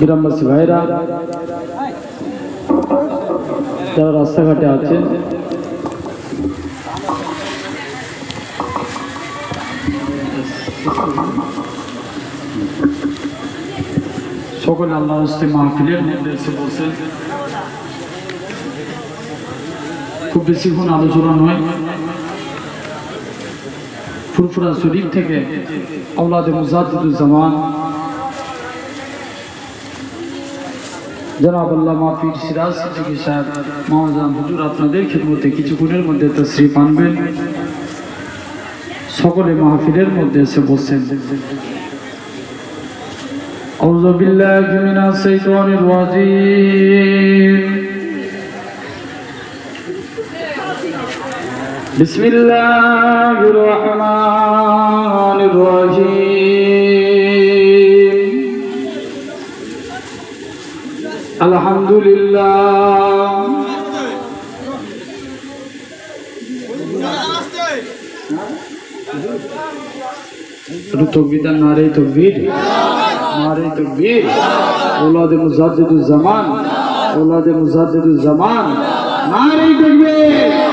গ্রামবাসী ভাইরা, যারা রাস্তাঘাটে আছেন, সকলে আল্লাহ হস্তে মাহফিলের এসে বসে। খুব বেশিক্ষণ আলোচনা নয়। ফুরফুরা শরীফ থেকে আউলাদে মুজাদুজ্জামান জনাব আল্লাহ মাফির সিরাজ সিদ্দিকী সাহেব মহাজান হুজুর আপনাদের খিদমতে কিছুক্ষণের মধ্যে তশ্রিফ আনবেন সকলে মাহফিলের মধ্যে এসে বসেন أعوذ بالله من الشيطان الرجيم بسم الله الرحمن الرحيم الحمد لله একটু তকবির নারে তকবির নারে তকবির ওলাদে মুজাদ্দিদুজ্জামান ওলাদে মুজাদ্দিদুজ্জামান নারে তকবির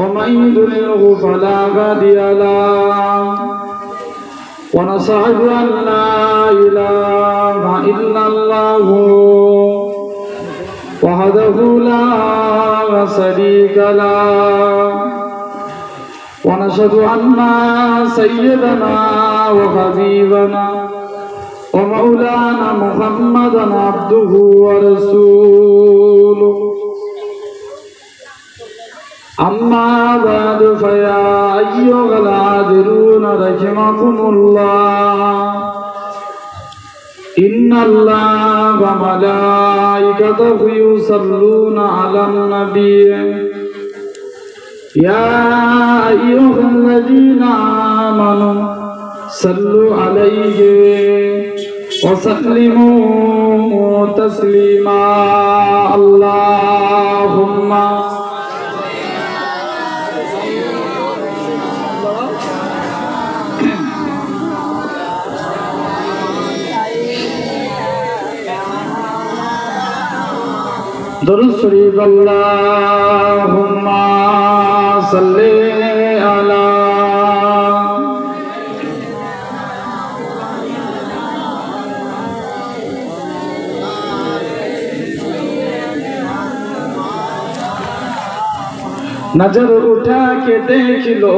ومن يضلله فلا هادي له. ونشهد أن لا إله إلا الله. وحده لا شريك له. ونشهد أن سيدنا وحبيبنا ومولانا محمدا عبده ورسوله. أما بعد فيا أيها العاذرون رحمكم الله إن الله وملائكته يصلون على النبي يا أيها الذين آمنوا صلوا عليه وسلموا تسليما اللهم दुरुस्री बल्ला सल्ले नज़र उठा के देख लो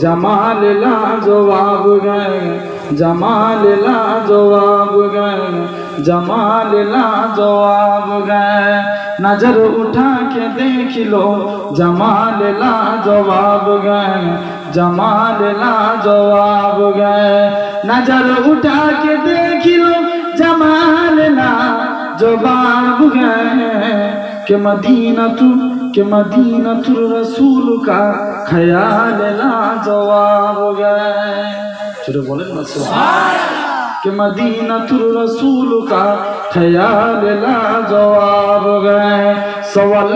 जमाल लाजवाब गए जमाल ला जवाब गए, जमाल ला जवाब गए। नज़र उठा के देख लो, जमाल ला जवाब गए, जमाल ला जवाब गए। नज़र उठा के देख लो, जमाल ला जवाब गए। के मदीना तू के मदीना तुर रसूल का ख्याल ला जवाब गए। चलो बोले ना के मदीना तुर रसूल का ख्याल ला जवाब गए सवाल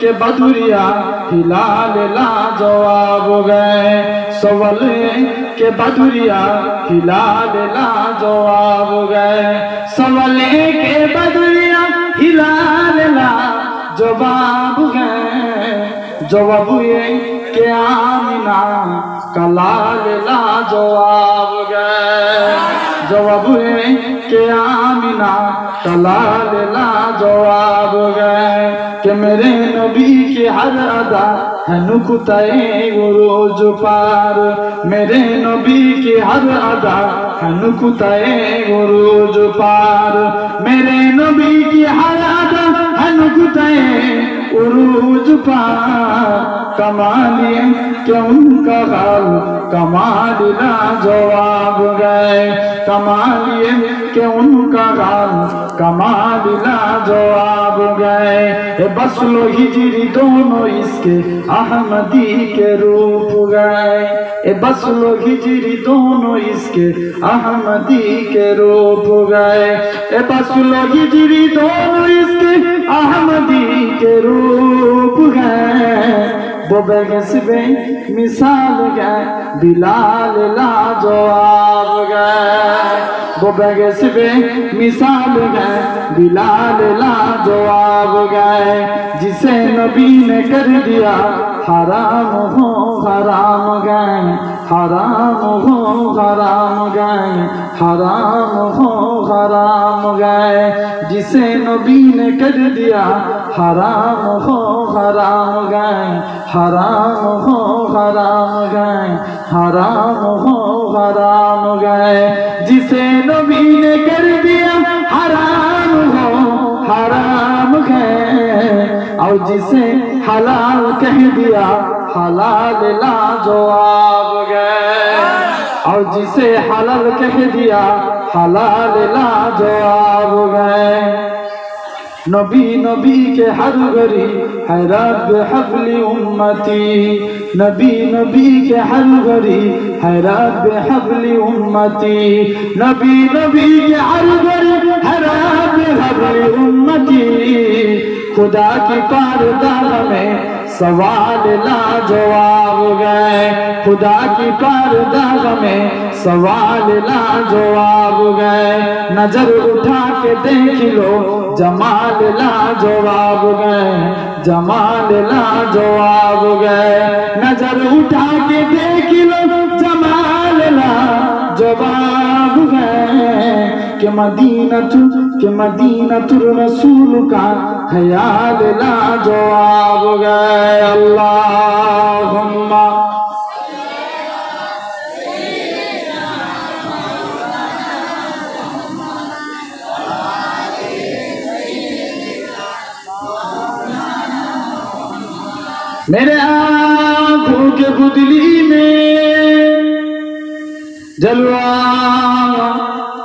के बदुरिया हिलाल ला जवाब गए सवाल के बदुरिया हिलाल ला जवाब गए सवाल के बदुरिया हिलाल ला जवाब है जवाब ये के आमिना कलाल ला जवाब गए। जवाब के आमिना तला ला जवाब गए। के मेरे नबी के हर अदा है नुकुताए रोज पार। मेरे नबी के हर अदा है नुकुताए रोज पार। मेरे नबी की हर अदा है नुकुताए उरूज पार कमालिए क्यों उनका गाल कमालिला जवाब गए कमालिए क्यों उनका गाल कमालिला जवाब गए ए बस लो हिजरी दोनों इसके अहमदी के रूप गए ए बस लो हिजरी दोनों इसके अहमदी के रूप गए ए बस लो हिजरी दोनों इसके अहमदी के रूप गए वो बेगसबे मिसाल गए बिलाल ला जवाब गए वो बेगसबे मिसाल गए बिलाल ला जवाब गए जिसे नबी ने कर दिया, हराम हो, हराम गए हराम हो, हराम गए, हराम हो, हराम गए। जिसे नबी ने कर दिया, हराम हो, हराम गए, हराम हो, हराम गए, हराम हो, हराम गए। जिसे नबी ने कर दिया, हराम हो, हराम गए। और जिसे हलाल कह दिया हलाल ला जवाब गए। और जिसे हलाल कह दिया, हलाल ला जवाब गए। नबी नबी के हर गरी है रब हबली उम्मती। नबी नबी के हर गरी है रब हबली उम्मती। नबी नबी के हर गरी है रब हबली उम्मती। खुदा की पारदार में सवाल ला जवाब गए। खुदा की पारदार में सवाल ला जवाब गए। नज़र उठा के देख लो, जमाल ला जवाब गए। जमाल ला जवाब गए। नज़र उठा के देख लो, जमाल ला जवाब गए। कि मदीना कि मदीना तुर रसूल का ख्याल ला जवाब गए अल्लाह मेरे आँखों के बुदली में जलवा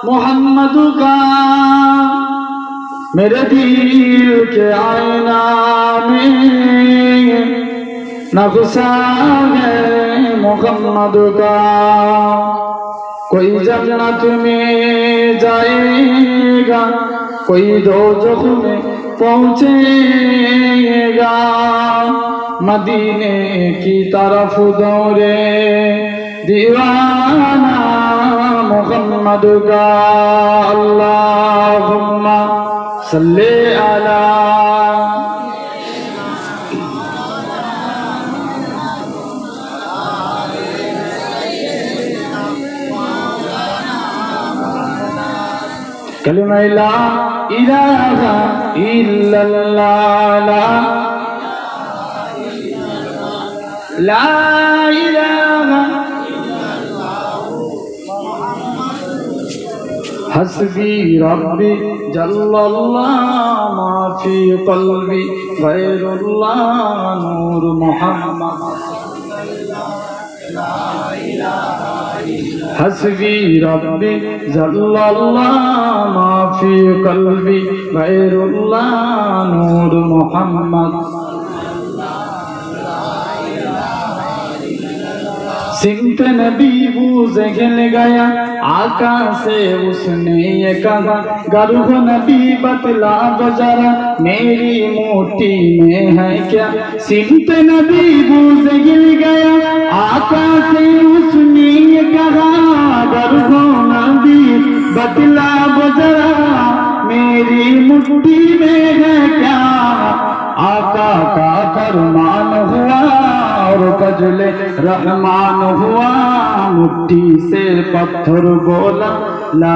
मोहम्मद का मेरे दिल के आईना में नक्शा है मोहम्मद का कोई जन्नत में जाएगा कोई दो में पहुंचेगा मदीने की तरफ दौड़े दीवाना मोहम्मद का अल्लाहुम्मा صلي على كلمة لا إله إلا الله لا إله हसबी रब्बी, जल्लल्लाह मा फ़ी कल्बी, गैरुल्लाह नूर मोहम्मद। हसबी रब्बी, जल्लल्लाह मा फ़ी कल्बी, गैरुल्लाह नूर मोहम्मद। सिमत नबी बूझ गया आका से उसने ये कहा गर्भ नबी बतला जरा मेरी मोटी में है क्या? सिमत नबी बूझ गिर गया आका से उसने ये कहा गर्भ नबी बतला जरा मेरी मुट्ठी में है क्या? आका का फरमान हुआ और गजल रहमान हुआ मुट्ठी से पत्थर बोला ला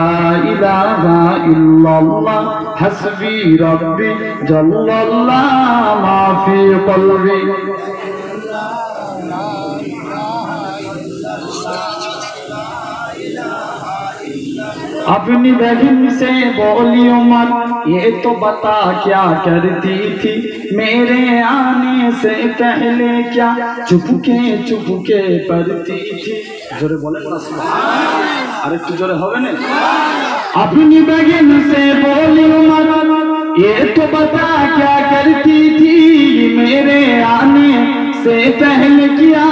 इलाहा इल्लल्लाह हसबी रब्बी जल्लल्लाह माफी कल्बी अपनी बहन से बोलियो मत ये तो बता क्या करती थी? मेरे आने से पहले क्या चुपके चुपके पढ़ती थी? जोरे बोले अरे, तू जोरे होवे ने अपनी बहन से बोलियो मत ये तो बता क्या करती थी? मेरे आने से पहले क्या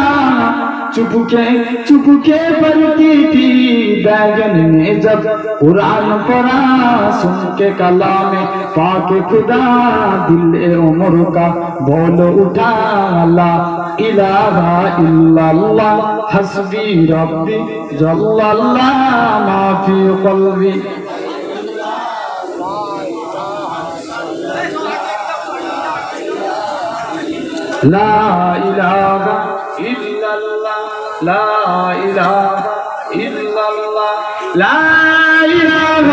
चुपके चुपके बनती थी बैगन में जब कुरान पड़ा सुन के कला में पाके खुदा दिल उम्र का बोल उठाला, इलाहा इल्लल्लाह, हसबी रब्बी, जल्लल्लाह, माफ़ी कल्बी। ला इलाहा لا إله إلا الله. لا إله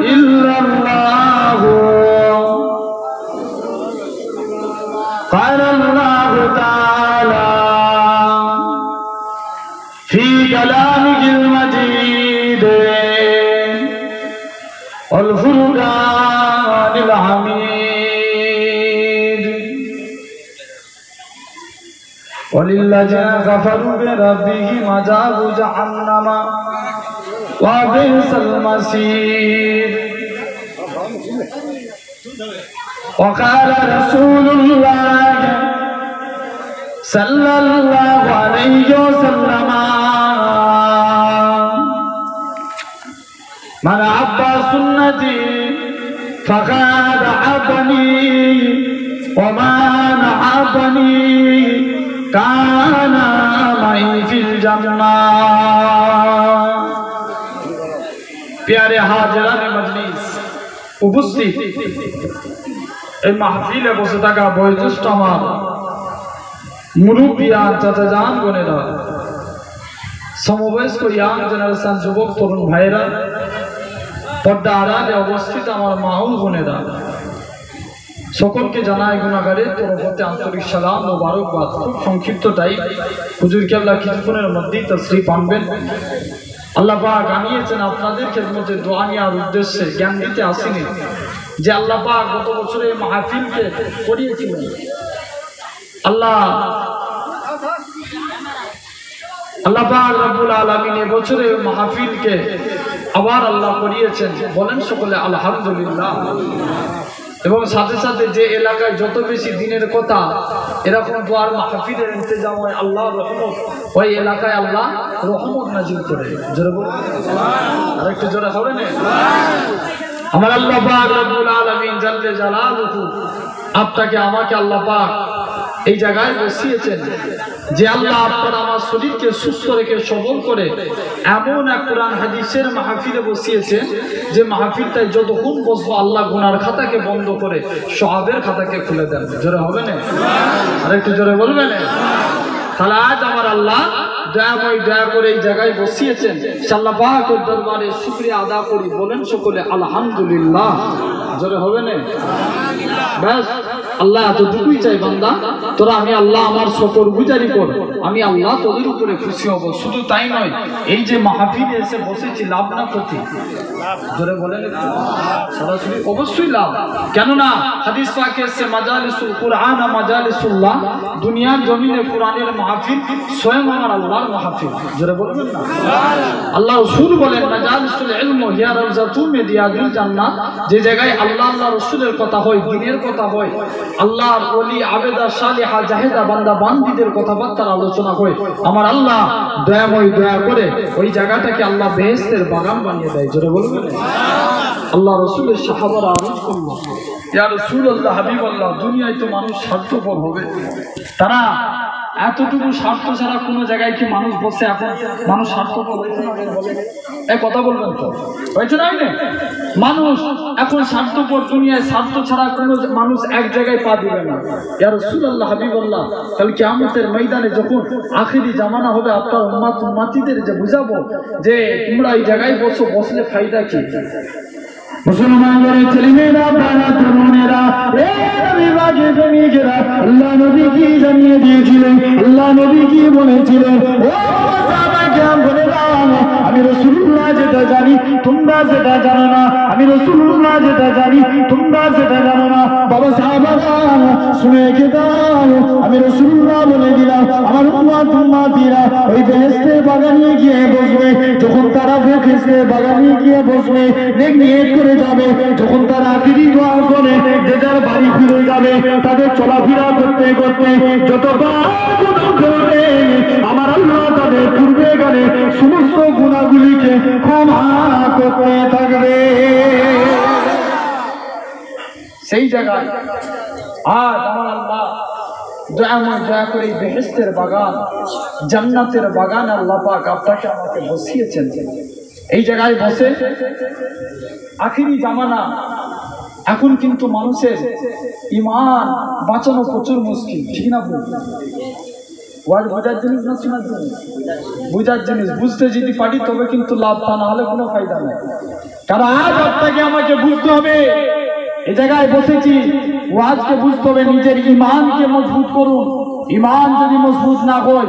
إلا الله. قال وللذين كفروا بربهم عذاب جهنم. وبئس المصير. وقال رسول الله صلى الله عليه وسلم من عبى سنتي فقد عبني ومن عبني প্যারে হাজরানে এই মাহফিলে বসে থাকা বয়োজ্যেষ্ঠ আমার মুরুব্বী আর যান বোনেরা, সমবয়স্ক ইয়াং জেনারেশন যুবক, তরুণ ভাইরা পর্দা আড়ালে অবস্থিত আমার মাহু বোনেরা সকলকে জানায় গুণাগারের তরফতে আন্তরিক সালাম ও বারকবাদ খুব সংক্ষিপ্ত টাই হুজুর কেবলা কিছুক্ষণের মধ্যেই তশরিফ আনবেন। আল্লাহ পাক আনিয়েছেন আপনাদের খেদমতে দোয়া নেওয়ার উদ্দেশ্যে, জ্ঞান দিতে আসেনি যে আল্লাহ পাক গত বছরে মাহফিলকে করিয়েছিলেন। আল্লাহ আল্লাহ পাক রব্বুল আলামিন এবছরে মাহফিলকে আবার আল্লাহ করিয়েছেন। বলেন সকলে, আলহামদুলিল্লাহ। এবং সাথে সাথে যে এলাকায় যত বেশি দিনের কথা, এরকম দোয়ার মাহফিলের ইন্তজাম হয় আল্লাহ রহমত। ওই এলাকায় আল্লাহ রহমত নাজিল করে। জোরে বলুন। আর একটু জোরে হবে না আমার আল্লাহ পাক রব্বুল আলামিন জাল্লে জালালুহু, আপনাকে, আমাকে আল্লাহ পাক এই জায়গায় বসিয়েছেন যে আল্লাহ আপনার আমার শরীরকে সুস্থ রেখে সবল করে এমন এক কোরআন হাদিসের মাহফিলে বসিয়েছে যে মাহফিলটায় যতক্ষণ বসবো আল্লাহ গুনার খাতাকে বন্ধ করে সহাবের খাতাকে খুলে দেন। জোরে হবে না? আরেকটু জোরে বলবেন? তাহলে আজ আমার আল্লাহ দয়াময় দয়া করে এই জায়গায় বসিয়েছেন। সাল্লাহ পাকের দরবারে শুক্রিয়া আদা করি। বলেন সকলে, আলহামদুলিল্লাহ। জোরে হবে না? ব্যাস, আল্লাহ এতটুকুই চাই বান্দা, তোরা আমি আল্লাহ আমার শকর গুজারি কর। আমি আল্লাহ তোদের উপরে খুশি হব। শুধু তাই নয়, এই যে মাহফিলে এসে বসেছি, লাভ না ক্ষতি? জোরে বলেন সরাসরি, অবশ্যই লাভ। কেননা, হাদিস পাকে এসে মাজালিসুল কুরআন, মাজালিসুল্লাহ। দুনিয়ার জমিনে কোরআনের মাহফিল স্বয়ং আমার আল্লাহ রসুল আল্লাহ আল্লাহ রসুলের কথা হয় কথা হয় বান্দা, বান্দিদের কথাবার্তার আলোচনা হয়। আমার আল্লাহ দয়াময় দয়া করে ওই জায়গাটাকে আল্লাহ বেহেস্তের বাগান বানিয়ে দেয়। জোরে বলবেন আল্লাহ রসুলের সাহাবারা আরজ করল আল্লাহ হাবিব আল্লাহ দুনিয়ায় তো মানুষ স্বার্থপর হবে। তারা এতটুকু স্বার্থ ছাড়া কোনো জায়গায় কি মানুষ বসে এখন মানুষ স্বার্থপর হয়েছে এই কথা বলবেন তো। হয়েছে না মানুষ এখন স্বার্থপর দুনিয়ায় স্বার্থ ছাড়া কোনো মানুষ এক জায়গায় পা দিবে না। ইয়ার রসুল্লাহ হাবিবাল্লাহ তাহলে কি আমাদের ময়দানে যখন আখেরি জামানা হবে, আপনার উম্মাতিদের যে বুঝাবো যে তোমরা এই জায়গায় বসো, বসলে ফায়দা কি? মুসলমানদের ছেলেমেয়েরা বাড়া তরুণেরা বাগে প্রেমিকেরা আল্লাহ নবী কি জানিয়ে দিয়েছিলেন, আল্লাহ নবী কি বলেছিলেন, ও আমি রসুল্লাহ যেটা জানি তোমরা সেটা জানো না, আমি রসুল্লাহ যেটা জানি, তোমরা সেটা জানো না। বাবা সাহাবারা শুনে রেখে দাও, আমি রসুল্লাহ বলে দিলাম, আমার উম্মা তুম্মা দিরা ওই বেহেস্তের বাগানে গিয়ে বসবে, যখন তারা বেহেস্তের বাগানে গিয়ে বসবে দেখ নিয়ে করে যাবে, যখন তারা আখিরি দোয়া করে, যে যার বাড়ি ফিরে যাবে, তাদের চলাফেরা করতে করতে যত করবে, আমার আল্লাহ তাদের পূর্বে গেলে সমস্ত গুণাগুলিকে ক্ষমা করতে থাকবে। সেই জায়গায় আজ আমার দয়া করে বেহেস্তের বাগান বাগান এই জায়গায় জামানা, এখন কিন্তু মানুষের ইমান বাঁচানো প্রচুর মুশকিল, ঠিক না ওয়াজ বোঝার জিনিস না শোনার জিনিস? বোঝার জিনিস। বুঝতে যদি পারি তবে কিন্তু লাভ তা না হলে কোনো ফায়দা নেই। কারণ আজ আপনাকে আমাকে বুঝতে হবে। এ জায়গায় বসেছি। ও আজকে বুঝতে হবে, নিজের ইমানকে মজবুত করুন। ইমান যদি মজবুত না হয়,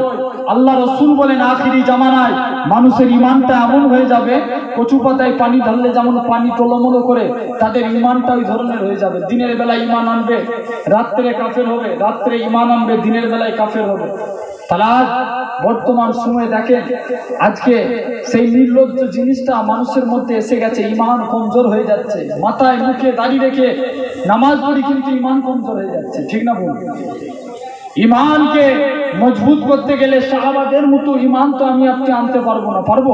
আল্লাহ রসুল বলেন আখিরি জামানায় মানুষের ইমানটা এমন হয়ে যাবে, কচু পাতায় পানি ঢাললে যেমন পানি টলমলো করে, তাদের ইমানটা ওই ধরনের হয়ে যাবে। দিনের বেলায় ইমান আনবে, রাত্রে কাফের হবে, রাত্রে ইমান আনবে, দিনের বেলায় কাফের হবে। তাহলে আজ বর্তমান সময়ে দেখেন, আজকে সেই নির্লজ্জ জিনিসটা মানুষের মধ্যে এসে গেছে, ইমান কমজোর হয়ে যাচ্ছে। মাথায় মুখে দাঁড়িয়ে রেখে নামাজ পড়ি কিন্তু ইমান কমজোর হয়ে যাচ্ছে। ঠিক না বলুন ইমানকে মজবুত করতে গেলে সাহাবাদের মতো ইমান তো আমি আপনি আনতে পারব না, পারব?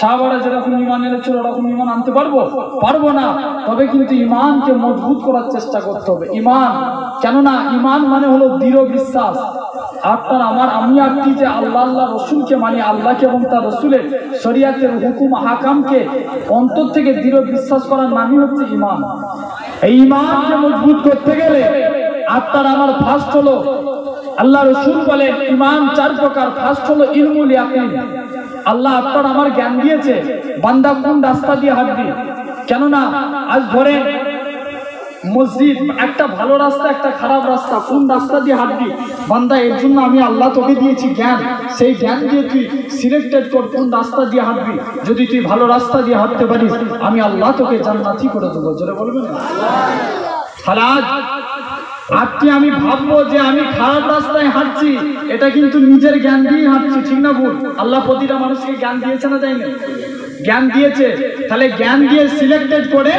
সাহাবারা যেরকম ইমান এনেছিল, ওরকম ইমান আনতে পারব? পারব না। তবে কিন্তু ইমানকে মজবুত করার চেষ্টা করতে হবে। ইমান, কেননা ইমান মানে হলো দৃঢ় বিশ্বাস। আপনার, আমার, আমি আপনি যে আল্লাহ আল্লাহ রসুলকে মানি, আল্লাহকে এবং তার রসুলের শরিয়াতের হুকুম, হাকামকে অন্তর থেকে দৃঢ় বিশ্বাস করার নামই হচ্ছে ইমান। এই ইমানকে মজবুত করতে গেলে আপনার আমার ফার্স্ট হলো। আল্লাহ রসুল বলেন ইমান চার প্রকার ফার্স্ট হলো, ইলমুল ইয়াকিন। আল্লাহ আপনার আমার জ্ঞান দিয়েছে, বান্দা কোন রাস্তা দিয়ে হাঁটবি? কেননা, আজ ধরে মসজিদ, একটা ভালো রাস্তা, একটা খারাপ রাস্তা, কোন রাস্তা দিয়ে হাঁটবি? বান্দা, এর জন্য আমি আল্লাহ তোকে দিয়েছি জ্ঞান। সেই জ্ঞান দিয়ে তুই সিলেক্টেড কর কোন রাস্তা দিয়ে হাঁটবি। যদি তুই ভালো রাস্তা দিয়ে হাঁটতে পারিস, আমি আল্লাহ তোকে জান্নাতি করে দেবো। জোরে বলবেন তাহলে আজ আজকে আমি ভাববো যে আমি খারাপ রাস্তায় হাঁটছি, এটা কিন্তু নিজের জ্ঞান দিয়ে হাঁটছি, ঠিক না ভুল? আল্লাহ প্রতিটা মানুষকে জ্ঞান দিয়েছে না তাই না জ্ঞান দিয়েছে। তাহলে জ্ঞান দিয়ে সিলেক্টেড করে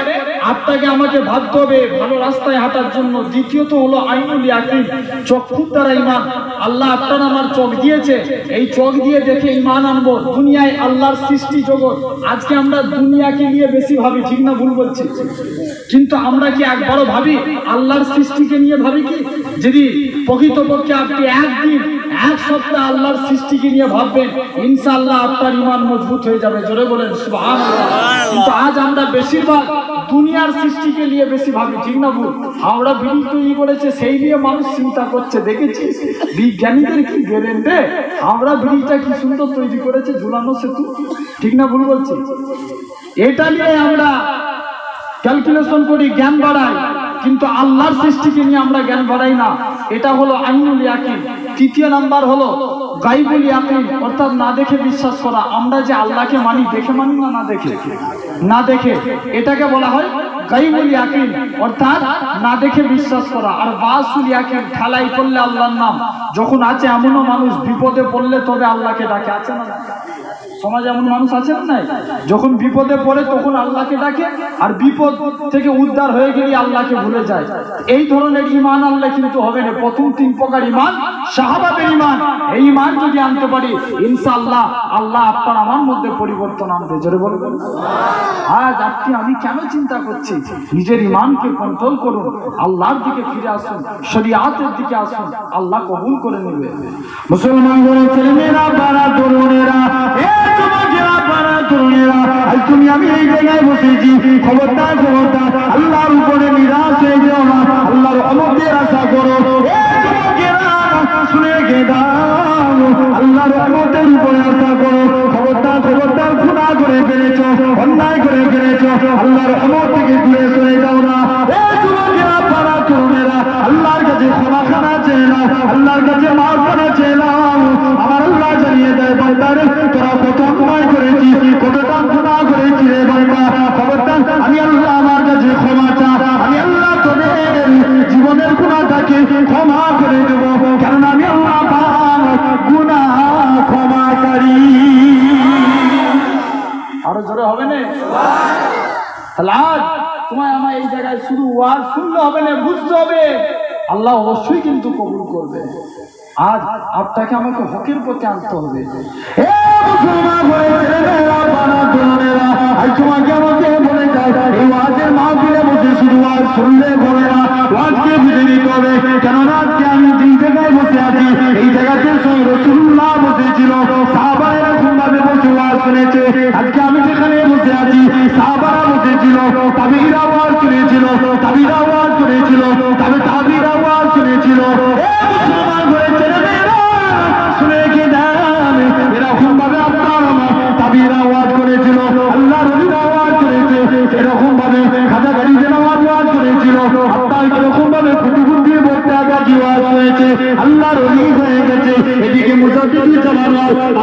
আপনাকে আমাকে ভাবতে হবে ভালো রাস্তায় হাঁটার জন্য। দ্বিতীয়ত হলো আইনুল ইয়াকিন চক্ষুর দ্বারা ইমান। আল্লাহ আপনার আমার চোখ দিয়েছে, এই চোখ দিয়ে দেখে ইমান আনব। দুনিয়ায় আল্লাহর সৃষ্টি জগৎ। আজকে আমরা দুনিয়াকে নিয়ে বেশি ভাবি, ঠিক না ভুল বলছি? কিন্তু আমরা কি একবারও ভাবি, আল্লাহর সৃষ্টিকে নিয়ে ভাবি কি? যদি প্রকৃতপক্ষে আপনি একদিন এক সপ্তাহ আল্লাহর সৃষ্টিকে নিয়ে ভাববেন, ইনশাআল্লাহ আপনার ইমান মজবুত হয়ে যাবে। জোরে বলেন কিন্তু আজ আমরা বেশিরভাগ দুনিয়ার সৃষ্টিকে নিয়ে বেশি ভাবি, ঠিক না ভুল? হাওড়া বিড়ি তৈরি করেছে, সেই নিয়ে মানুষ চিন্তা করছে, দেখেছিস? বিজ্ঞানীদের কি গেলেন্টে হাওড়া বিড়িটা কি সুন্দর তৈরি করেছে, ঝুলানো সেতু? ঠিক না ভুল বলছি? এটা নিয়ে আমরা ক্যালকুলেশন করি, জ্ঞান বাড়াই। কিন্তু আল্লাহর সৃষ্টিকে নিয়ে আমরা জ্ঞান বাড়াই না। এটা হলো আইনুল ইয়াকিন। তৃতীয় নাম্বার হলো, গাইবুল ইয়াকিন অর্থাৎ না দেখে বিশ্বাস করা। আমরা যে আল্লাহকে মানি, দেখে মানি না না দেখে? না দেখে। এটাকে বলা হয় গাইবুল ইয়াকিন, অর্থাৎ না দেখে বিশ্বাস করা। আর বাসুল ইয়াকিন খালাই করলে আল্লাহর নাম। যখন আছে এমনও মানুষ, বিপদে পড়লে তবে আল্লাহকে ডাকে, আছে না সমাজে এমন মানুষ আছে নাই? যখন বিপদে পড়ে তখন আল্লাহকে ডাকে, আর বিপদ থেকে উদ্ধার হয়ে গেলে আল্লাহকে ভুলে যায়। এই ধরনের ইমান আল্লাহ কিন্তু হবে না। প্রথম তিন প্রকার ইমান শাহাবাদের ইমান এই ইমান যদি আনতে পারি, ইনশাআল্লাহ আল্লাহ আপনার আমার মধ্যে পরিবর্তন আনবে। জোরে বলবেন আজ আপনি, আমি কেন চিন্তা করছি? নিজের ইমানকে কন্ট্রোল করুন, আল্লাহর দিকে ফিরে আসুন, শরিয়াতের দিকে আসুন, আল্লাহ কবুল করে নেবে। মুসলমান ছেলেমেয়েরা পাড়া তরুণেরা তুমি আমি এই জায়গায় বসেছি। খবরদার খবরদার। আল্লাহর উপরে নিরাশ হয়ে যেও না। আল্লাহর অমতের আশা করো। শুনে গে দাও। আল্লাহর অমতের উপরে আশা করো। খবরদার খবরদার খুনা করে ফেলেছ, অন্যায় করে ফেলেছ। আল্লাহর অমত থেকে দূরে সরে যাও না। আল্লাহর কাছে ক্ষমা খানা চেয়ে নাও। আল্লাহর কাছে মাফ খানা চেয়ে নাও। জানিয়ে দেয় বান্দারে তোরা। কত অন্যায় করেছিস কতটা গুণা করেছিস রে বান্দা খবরদার, আমি আল্লাহ আমার কাছে ক্ষমা চা আমি আল্লাহ তোদের জীবনের গুণাটাকে ক্ষমা করে দেব। কারণ আমি আল্লাহ গুণা ক্ষমাকারী আরও জোরে হবে না? তোমায় আমার এই জায়গায় শুধু ওয়াজ শুনলে হবে না, বুঝতে হবে। আল্লাহ অবশ্যই কিন্তু কবুল করবে। আজ আপনাকে আমাকে হকের প্রতি আনতে হবে বলে শুনলে হবে না। কেননা আজকে আমি জায়গায় বসে আছি, এই জায়গাতে সেই রসুল্লাহ বসেছিল, সাহাবারা এরকমভাবে বসে ওয়াজ শুনেছে। আজকে আমি যেখানে বসে আছি, সাহাবারা বসেছিল, তাবিরা ওয়াজ শুনেছিল, তাবিরা ওয়াজ শুনেছিল, তবে তাবিরা ওয়াজ শুনেছিল। শুনে কি দেন? এরকম ভাবে আপনার তাবিরা আওয়াজ করেছিল আল্লাহ রবির আওয়াজ করেছে, এরকম ভাবে খাজা গাড়িদের আওয়াজ আওয়াজ করেছিল। আপনার এরকম ভাবে প্রতিবন্ধী বলতে আগাজি আওয়াজ হয়েছে? আল্লাহ রবি হয়ে গেছে, এদিকে মুসাফির জামান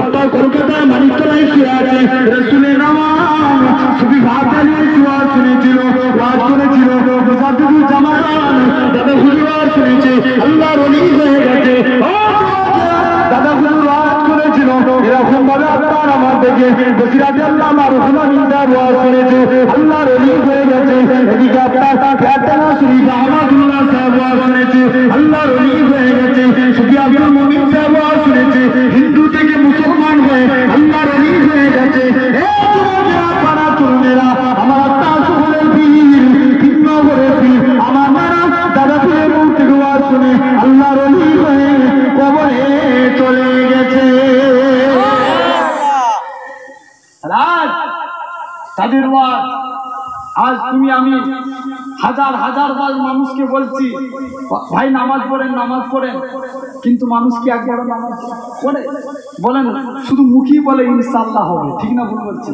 আপনার কলকাতায় মানিকতলায় শুয়ে আছে, রসুলের নামান সুবি ভাত আলিয়ে আওয়াজ শুনেছিল, আওয়াজ করেছিল। মুসাফির জামান দাদা হুজুর শুনেছে আল্লাহ রবি হয়ে গেছে। দাদা হুজুর করেছিল এরকম ভাবে আপনার আমার থেকে বসিরাতে আল্লাহ আমার রহমান ইন্দার ওয়াজ করেছে আল্লাহ রলি হয়ে গেছে। এদিকে আপনার ফ্যাটানা শরীফ আহমদুল্লাহ সাহেব ওয়াজ শুনেছে। আল্লাহ রলি হয়ে গেছে। সাহেব শুনেছে। হিন্দু থেকে মুসলমান হয়ে হয়ে গেছে। আমার ওয়াজ শুনে আজ তুমি আমি হাজার হাজার বার মানুষকে বলছি, ভাই নামাজ পড়েন নামাজ পড়েন। কিন্তু মানুষ কি একবার নামাজ পড়ে বলেন শুধু মুখী বলে ইনশাল্লাহ হবে, ঠিক না ভুল বলছি?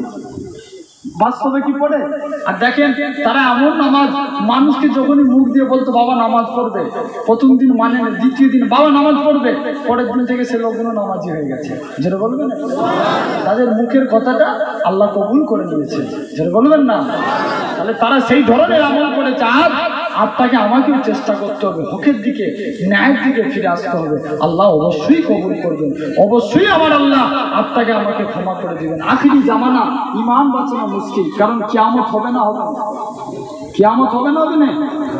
বাস্তবে কি পড়ে? আর দেখেন, তারা এমন নামাজ, মানুষকে যখনই মুখ দিয়ে বলতো, বাবা, নামাজ পড়বে। প্রথম দিন মানে দ্বিতীয় দিন, বাবা, নামাজ পড়বে। পরের দিন থেকে সে লোকগুলো নামাজি হয়ে গেছে। যেটা বলবেন? তাদের মুখের কথাটা আল্লাহ কবুল করে নিয়েছে। যেটা বলবেন না? তাহলে তারা সেই ধরনের আমল করেছে। আজ আপনাকে আমাকেও চেষ্টা করতে হবে, হকের দিকে, ন্যায়ের দিকে ফিরে আসতে হবে। আল্লাহ অবশ্যই কবুল করবেন। অবশ্যই আমার আল্লাহ আপনাকে আমাকে ক্ষমা করে দিবেন। আখিরি জামানা ইমান বাঁচানো মুশকিল, কারণ কেয়ামত হবে না হবে না। কিয়ামত হবে না হবে না।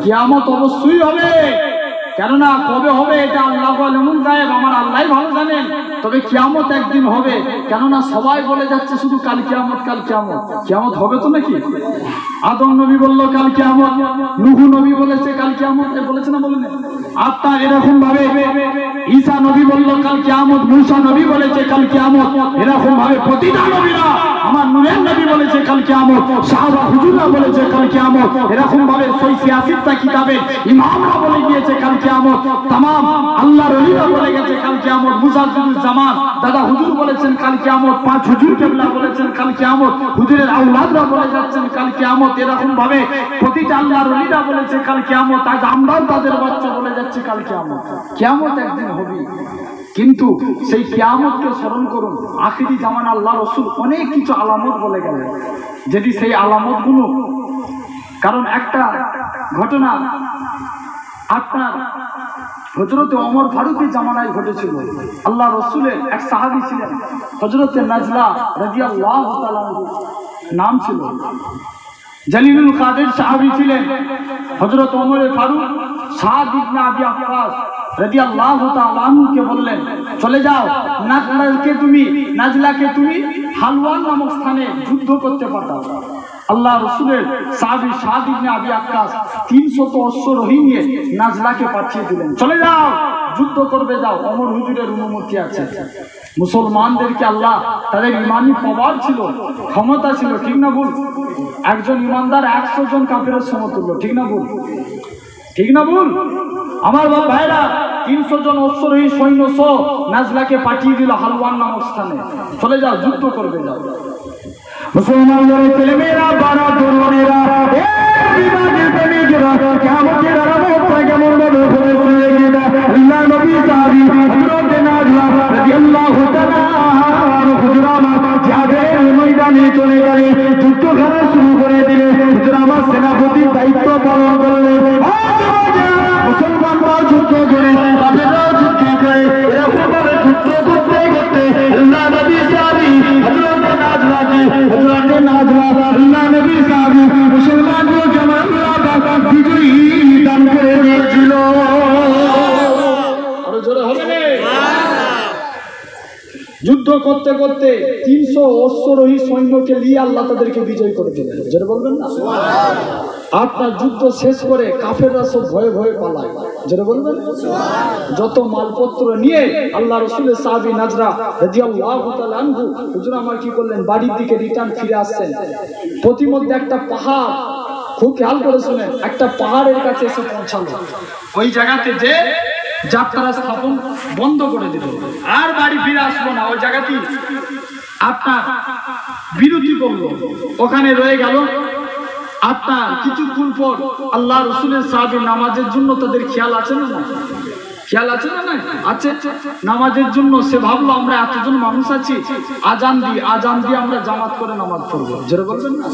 কেয়ামত অবশ্যই হবে। কেননা কবে হবে এটা আল্লাহ এমন গায়েব, আমার আল্লাহ ভালো জানেন। তবে কিয়ামত একদিন হবে। কেননা সবাই বলে যাচ্ছে শুধু কাল কিয়ামত কাল কিয়ামত। কিয়ামত হবে তো নাকি? আদম নবী বলল, কাল কিয়ামত। নুহু নবী বলেছে, কাল কিয়ামত। বলেছে না বলেন? আপনার এরকম ভাবে ঈসা নবী বলল, কাল কিয়ামত, মুসা নবী বলেছে, কাল কিয়ামত। এরকম ভাবে প্রতিটা নবীরা, আমার নুরের নবী বলেছে, কাল কিয়ামত। সাহাবা হুজুররা বলেছে, কাল কিয়ামত। এরকম ভাবে সই সিয়াসিতটা কিতাবে ইমামরা বলে গিয়েছে, কাল কিয়ামত। তাম আল্লাহ রলিরা বলে গেছে, কাল কিয়ামত। মুজাদ্দিদুল জামান দাদা হুজুর বলেছেন, কাল কিয়ামত। পাঁচ হুজুর কেবলা বলেছেন, কাল কিয়ামত। হুজুরের আউলাদরা বলে যাচ্ছেন, কাল কিয়ামত। এরকম ভাবে প্রতিটা আল্লাহ রলিরা বলেছে, কাল কিয়ামত। আজ আমরাও তাদের বাচ্চা বলে যাচ্ছে। কাল কিয়ামত। কিয়ামত একদিন হবে। কিন্তু সেই কিয়ামতকে স্মরণ করুন। আখিরি জামান আল্লাহ রসুল অনেক কিছু আলামত বলে গেলেন যদি সেই আলামতগুলো, কারণ একটা ঘটনা আপনার হজরতে অমর ফারুকের জামানায় ঘটেছিল। আল্লাহ রসুলের এক সাহাবি ছিলেন হজরতে নাজলা রাজিয়াল্লাহ নাম ছিল। জালিলুল কাদের সাহাবি ছিলেন হজরত ওমরে ফারুক। আবি বললেন, চলে যাও নাজলাকে তুমি নাজলাকে তুমি নামক স্থানে যুদ্ধ করতে আল্লাহ রসুলের সাহাবি সাদ ইবনে আবি আক্কাস 300 অশ্বরোহী নিয়ে নাজলাকে পাঠিয়ে দিলেন, চলে যাও, যুদ্ধ করবে যাও। অমর হুজুরের অনুমতি আছে। মুসলমানদেরকে আল্লাহ তাদের ইমানি পাওয়ার ছিল, ক্ষমতা ছিল, ঠিক না ভুল? একজন ইমানদার একশো জন কাপের সমতুল্য, ঠিক না ভুল? ঠিক না ভুল আমার বাপ ভাইরা তিনশো জন অশ্বরোহী সৈন্য সহ নাজলাকে পাঠিয়ে দিল হালওয়ান নামক স্থানে। চলে যাও, যুদ্ধ করবে যাও। মুসলমানদের শুরু করে সেনাপতির দায়িত্ব পালন করতে করতে তিনশো অশ্বরোহী সৈন্যকে নিয়ে আল্লাহ তাদেরকে বিজয় করে দিলেন। যেটা বলবেন না? আপনার যুদ্ধ শেষ করে কাফেররা সব ভয়ে ভয়ে পালায়। যেটা বলবেন? যত মালপত্র নিয়ে আল্লাহ রসুলের সাহাবি নাজরা রাদিয়াল্লাহু তাআলা হুজুর আমার কি করলেন? বাড়ির দিকে রিটার্ন ফিরে আসছেন। প্রতিমধ্যে একটা পাহাড়, খুব খেয়াল করে শুনেন, একটা পাহাড়ের কাছে এসে পৌঁছালো। ওই জায়গাতে যে যাত্রা স্থাপন বন্ধ করে দিল। আর বাড়ি ফিরে আসব না, ওই জায়গাটি আপনার বিরতি করল। ওখানে রয়ে গেল আপনার কিছুক্ষণ পর আল্লাহ রসুলের সাহাবি নামাজের জন্য তাদের খেয়াল আছে না খেয়াল আছে না না আছে। নামাজের জন্য সে ভাবলো, আমরা এতজন মানুষ আছি, আজান দি আজান দিয়ে আমরা জামাত করে নামাজ পড়ব। যেটা বলবেন না?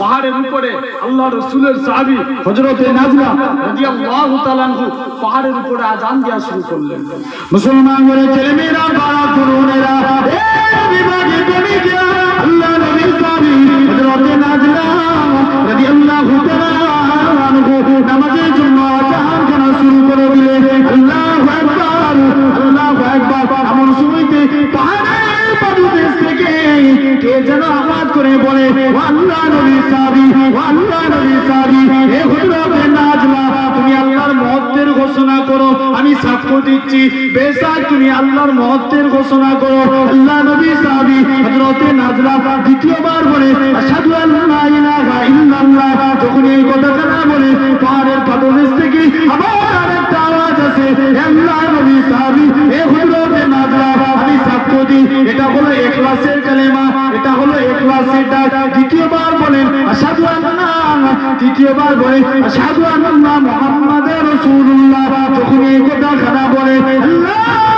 পাহাড়ের উপরে আল্লাহ রসুলের সাহাবি হজরতে নাজলা রাদিয়াল্লাহু তাআলা আনহু পাহাড়ের উপরে আজান দেওয়া শুরু করলেন। মুসলমানদের ছেলেমেয়েরা বাড়া তরুণেরা বিভাগে প্রেমিকেরা আল্লাহ নবীর সাহাবি হজরতে নাজলা রাদিয়াল্লাহু তাআলা নামাজের জন্য আজান আল্লাহু আকবার এমন সময়তে পাহাড়ের পাদদেশ থেকে কে যেন আওয়াজ করে বলে, আল্লাহ নবী সাহাবী ও আল্লাহ নবী সাহাবী হে হযরতে নাজলা তুমি আল্লাহর মহত্বের ঘোষণা করো, আমি সাক্ষ্য দিচ্ছি, বেশাক তুমি আল্লাহর মহত্বের ঘোষণা করো। আল্লাহ নবী সাহাবী হযরতে নাজলা দ্বিতীয়বার বলে, আশহাদু আল্লা ইলাহা ইল্লাল্লাহ। যখন এই কথাটা বলে, পাহাড়ের পাদদেশ থেকে আবার একটা আওয়াজ আসে আল্লাহ নবী সাহাবী হে হযরতে নাজলা আমি সাক্ষ্য দিই। এটা হলো ইখলাসের কালেমা। এটা হলো ইখলাসের এটা দ্বিতীয়বার বলেন, আশহাদু আন্না তৃতীয়বার বলে আশহাদু আন্না মুহাম্মাদুর রাসূলুল্লাহ। যখন এই কথা খারাপ বলে, আল্লাহ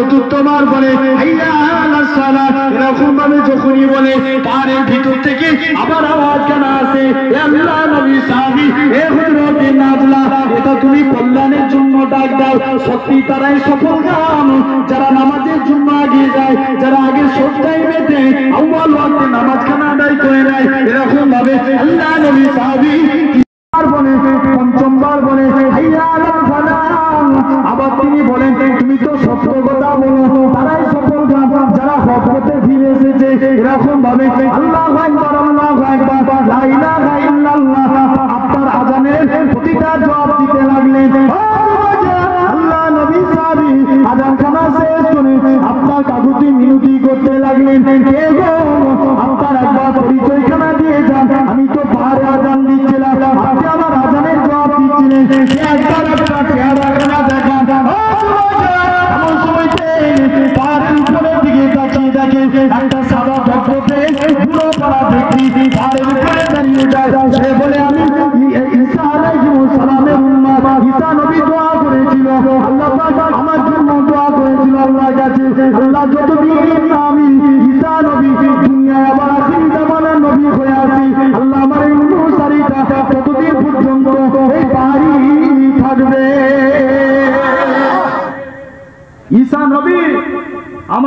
চতুর্থবার বলে এরকম ভাবে যখনই বলে, পাহাড়ের ভিতর থেকে আবার আওয়াজ কেন আসে? যারা নামাজের জন্য আগে যায়, যারা আগে সব টাইমেতে আউয়াল নামাজ খানা আদায় করে নেয়, এরকম ভাবে আল্লাহ নবী সাহাবী পঞ্চমবার বলে। আবার তিনি বলেন, তুমি তো সত্য কথা বলো, তারাই সফল যারা হকতে ফিরে এসেছে এরকম ভাবে আল্লাহ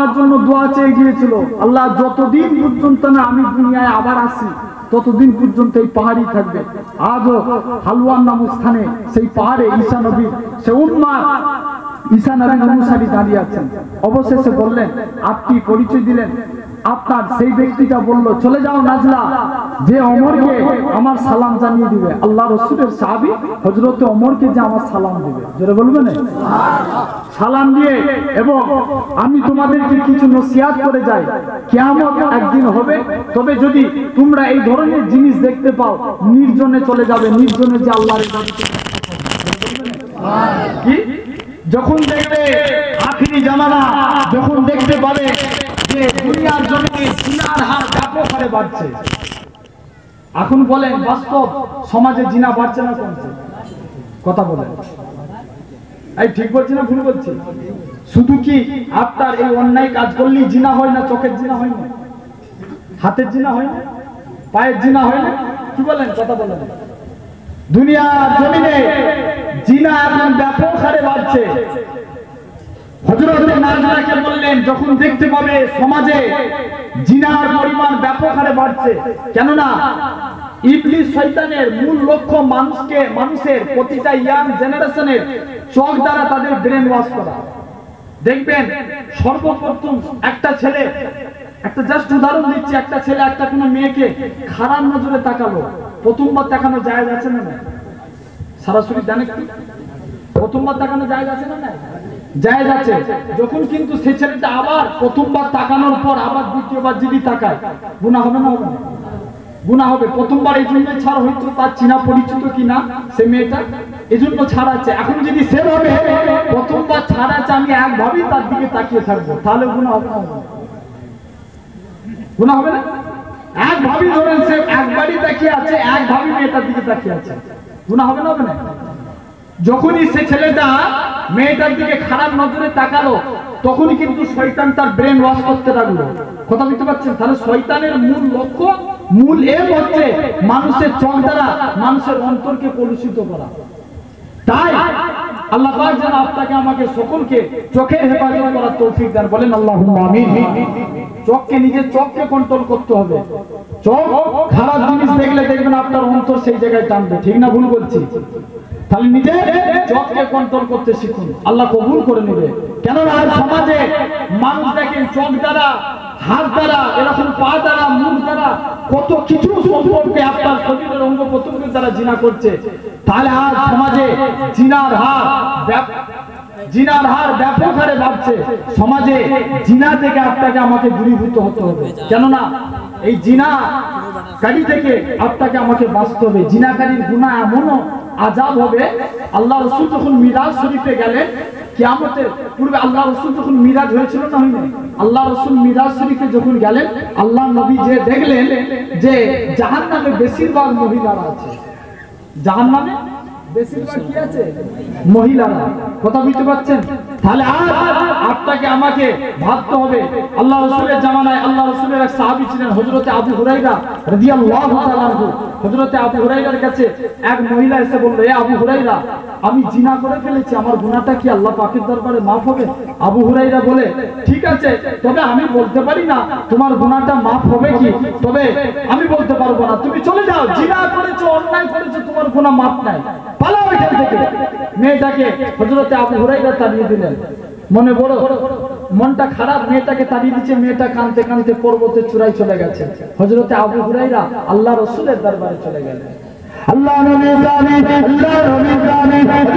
আমার জন্য দোয়া চেয়ে গিয়েছিল। আল্লাহ, যতদিন পর্যন্ত না আমি দুনিয়ায় আবার আসি, ততদিন পর্যন্ত এই পাহাড়ই থাকবে। আজও হালুয়ার নাম স্থানে সেই পাহাড়ে ঈশা নবী, সে উন্মার ঈশা নারায়ণ অনুসারী দাঁড়িয়ে আছেন। অবশেষে বললেন, আপনি পরিচয় দিলেন। আপনার সেই ব্যক্তিটা বলল, চলে যাও নাজলা। যে অমরকে আমার সালাম জানিয়ে দিবে, আল্লাহ রসুলের সাহাবি হজরতে অমরকে যে আমার সালাম দিবে। যেটা বলবেন সালাম দিয়ে এবং আমি তোমাদেরকে কিছু নসিহাত করে যাই কেমন একদিন হবে, তবে যদি তোমরা এই ধরনের জিনিস দেখতে পাও, নির্জনে চলে যাবে, নির্জনে যে আল্লাহ কি? যখন দেখবে আখিরি জামানা, যখন দেখতে পাবে যে দুনিয়ার জমিনে জিনার হার ব্যাপক হারে বাড়ছে। এখন বলেন, বাস্তব সমাজে জিনা বাড়ছে না কমছে? কথা বলেন। এই ঠিক বলছি না ভুল বলছি? শুধু কি আপনার এই অন্যায় কাজ করলেই জিনা হয় না, চোখের জিনা হয় না? হাতের জিনা হয় না? পায়ের জিনা হয় না? কি বলেন, কথা বলেন। দুনিয়ার জমিনে জিনা এখন ব্যাপক হারে বাড়ছে। হজরত করা। দেখবেন, সর্বপ্রথম একটা ছেলে, একটা জাস্ট উদাহরণ দিচ্ছি, একটা ছেলে, একটা কোনো মেয়েকে খারাপ নজরে তাকালো। প্রথমবার তাকানো যায় আছে না সরাসরি জানে প্রথমবার তাকানো যায় আছে না যায় আছে। যখন কিন্তু সে ছেলেটা আবার প্রথমবার তাকানোর পর আবার দ্বিতীয়বার যদি তাকায় গুণা হবে না হবে? গুণা হবে। প্রথমবার এই জন্য ছাড় হয়তো তার চিনা পরিচিত কিনা সে মেয়েটা? এই জন্য ছাড়াচ্ছে এখন যদি সে ভাবে প্রথমবার ছাড়াচ্ছে আমি একভাবেই তার দিকে তাকিয়ে থাকব। তাহলে গুণা হবে না হবে? না? গুণা হবে না? একভাবেই ধরেন সে একবারই তাকিয়ে আছে, একভাবেই মেয়েটার দিকে তাকিয়ে আছে। গুণা হবে না হবে না? যখনই সে ছেলেটা মেয়েটার দিকে খারাপ নজরে তাকালো, তখনই কিন্তু শয়তান তার ব্রেন ওয়াশ করতে লাগল। কথা বুঝতে পারছেন? তাহলে শয়তানের মূল লক্ষ্য, মূল এম হচ্ছে মানুষের চোখ দ্বারা, মানুষের অন্তরকে কলুষিত করা। তাই আল্লাহ পাক যেন আপনাকে, আমাকে সকলকে চোখের হেফাজত করার তৌফিক দেন বলেন আল্লাহ আমিন। চোখকে, নিজের চোখকে কন্ট্রোল করতে হবে। চোখ খারাপ জিনিস দেখলে দেখবেন আপনার অন্তর সেই জায়গায় টানবে। ঠিক না ভুল বলছি? তাহলে নিজে চোখকে কন্ট্রোল করতে শিখুন। আল্লাহ কবুল করে নেবে। আজ সমাজে মানুষ দেখেন, চোখ দ্বারা, হাত দ্বারা, এরকম পা দ্বারা, মুখ দ্বারা কত কিছু সম্পর্কে আপনার শরীরের অঙ্গ প্রত্যঙ্গের দ্বারা জিনা করছে। তাহলে আজ সমাজে জিনার হার জিনার হার ব্যাপক হারে বাড়ছে। সমাজে জিনা থেকে আপনাকে আমাকে দূরীভূত হতে হবে। কেননা এই জিনা কারি থেকে আপনাকে আমাকে বাঁচতে হবে। জিনাকারীর গুণা এমনও আজাব হবে, আল্লাহ রসুল যখন মিরাজ শরীফে গেলেন, কিয়ামতের পূর্বে আল্লাহ রসুল যখন মিরাজ হয়েছিল না হয়নি। আল্লাহ রসুল মিরাজ শরীফে যখন গেলেন, আল্লাহ নবী যে দেখলেন যে জাহান নামে বেশিরভাগ মহিলারা আছে। জাহান নামে মহিলারা। কথা বুঝতে পারছেন? তাহলে আর আপনাকে, আমাকে ভাবতে হবে। আল্লাহ রসুলের জামানায় আল্লাহ রসুলের এক সাহাবি ছিলেন হজরতে আবু হুরাইরা রাদিয়াল্লাহু হজরতে আবু হুরাইরার কাছে এক মহিলা এসে বলল, এ আবু হুরাইরা আমি জিনা করে ফেলেছি, আমার গুনাহটা কি আল্লাহ পাকের দরবারে মাফ হবে? আবু হুরাইরা বলে, ঠিক আছে, তবে আমি বলতে পারি না তোমার গুনাহটা মাফ হবে কি? তবে আমি বলতে পারব না। তুমি চলে যাও, জিনা করেছ, অন্যায় করেছ, তোমার গুনাহ মাফ নাই। পালাও এখান থেকে। মেয়েটাকে হজরতে আবু হুরাইরা তাড়িয়ে দিলেন। মনে বড় মনটা খারাপ, মেয়েটাকে তাড়িয়ে দিচ্ছে, মেয়েটা কানতে কানতে পর্বতের চূড়ায় চলে গেছে। হজরতে আবু হুরাইরা আল্লাহ রসুলের দরবারে চলে গেলেন। अलाह नवीानी अलाह नवी रा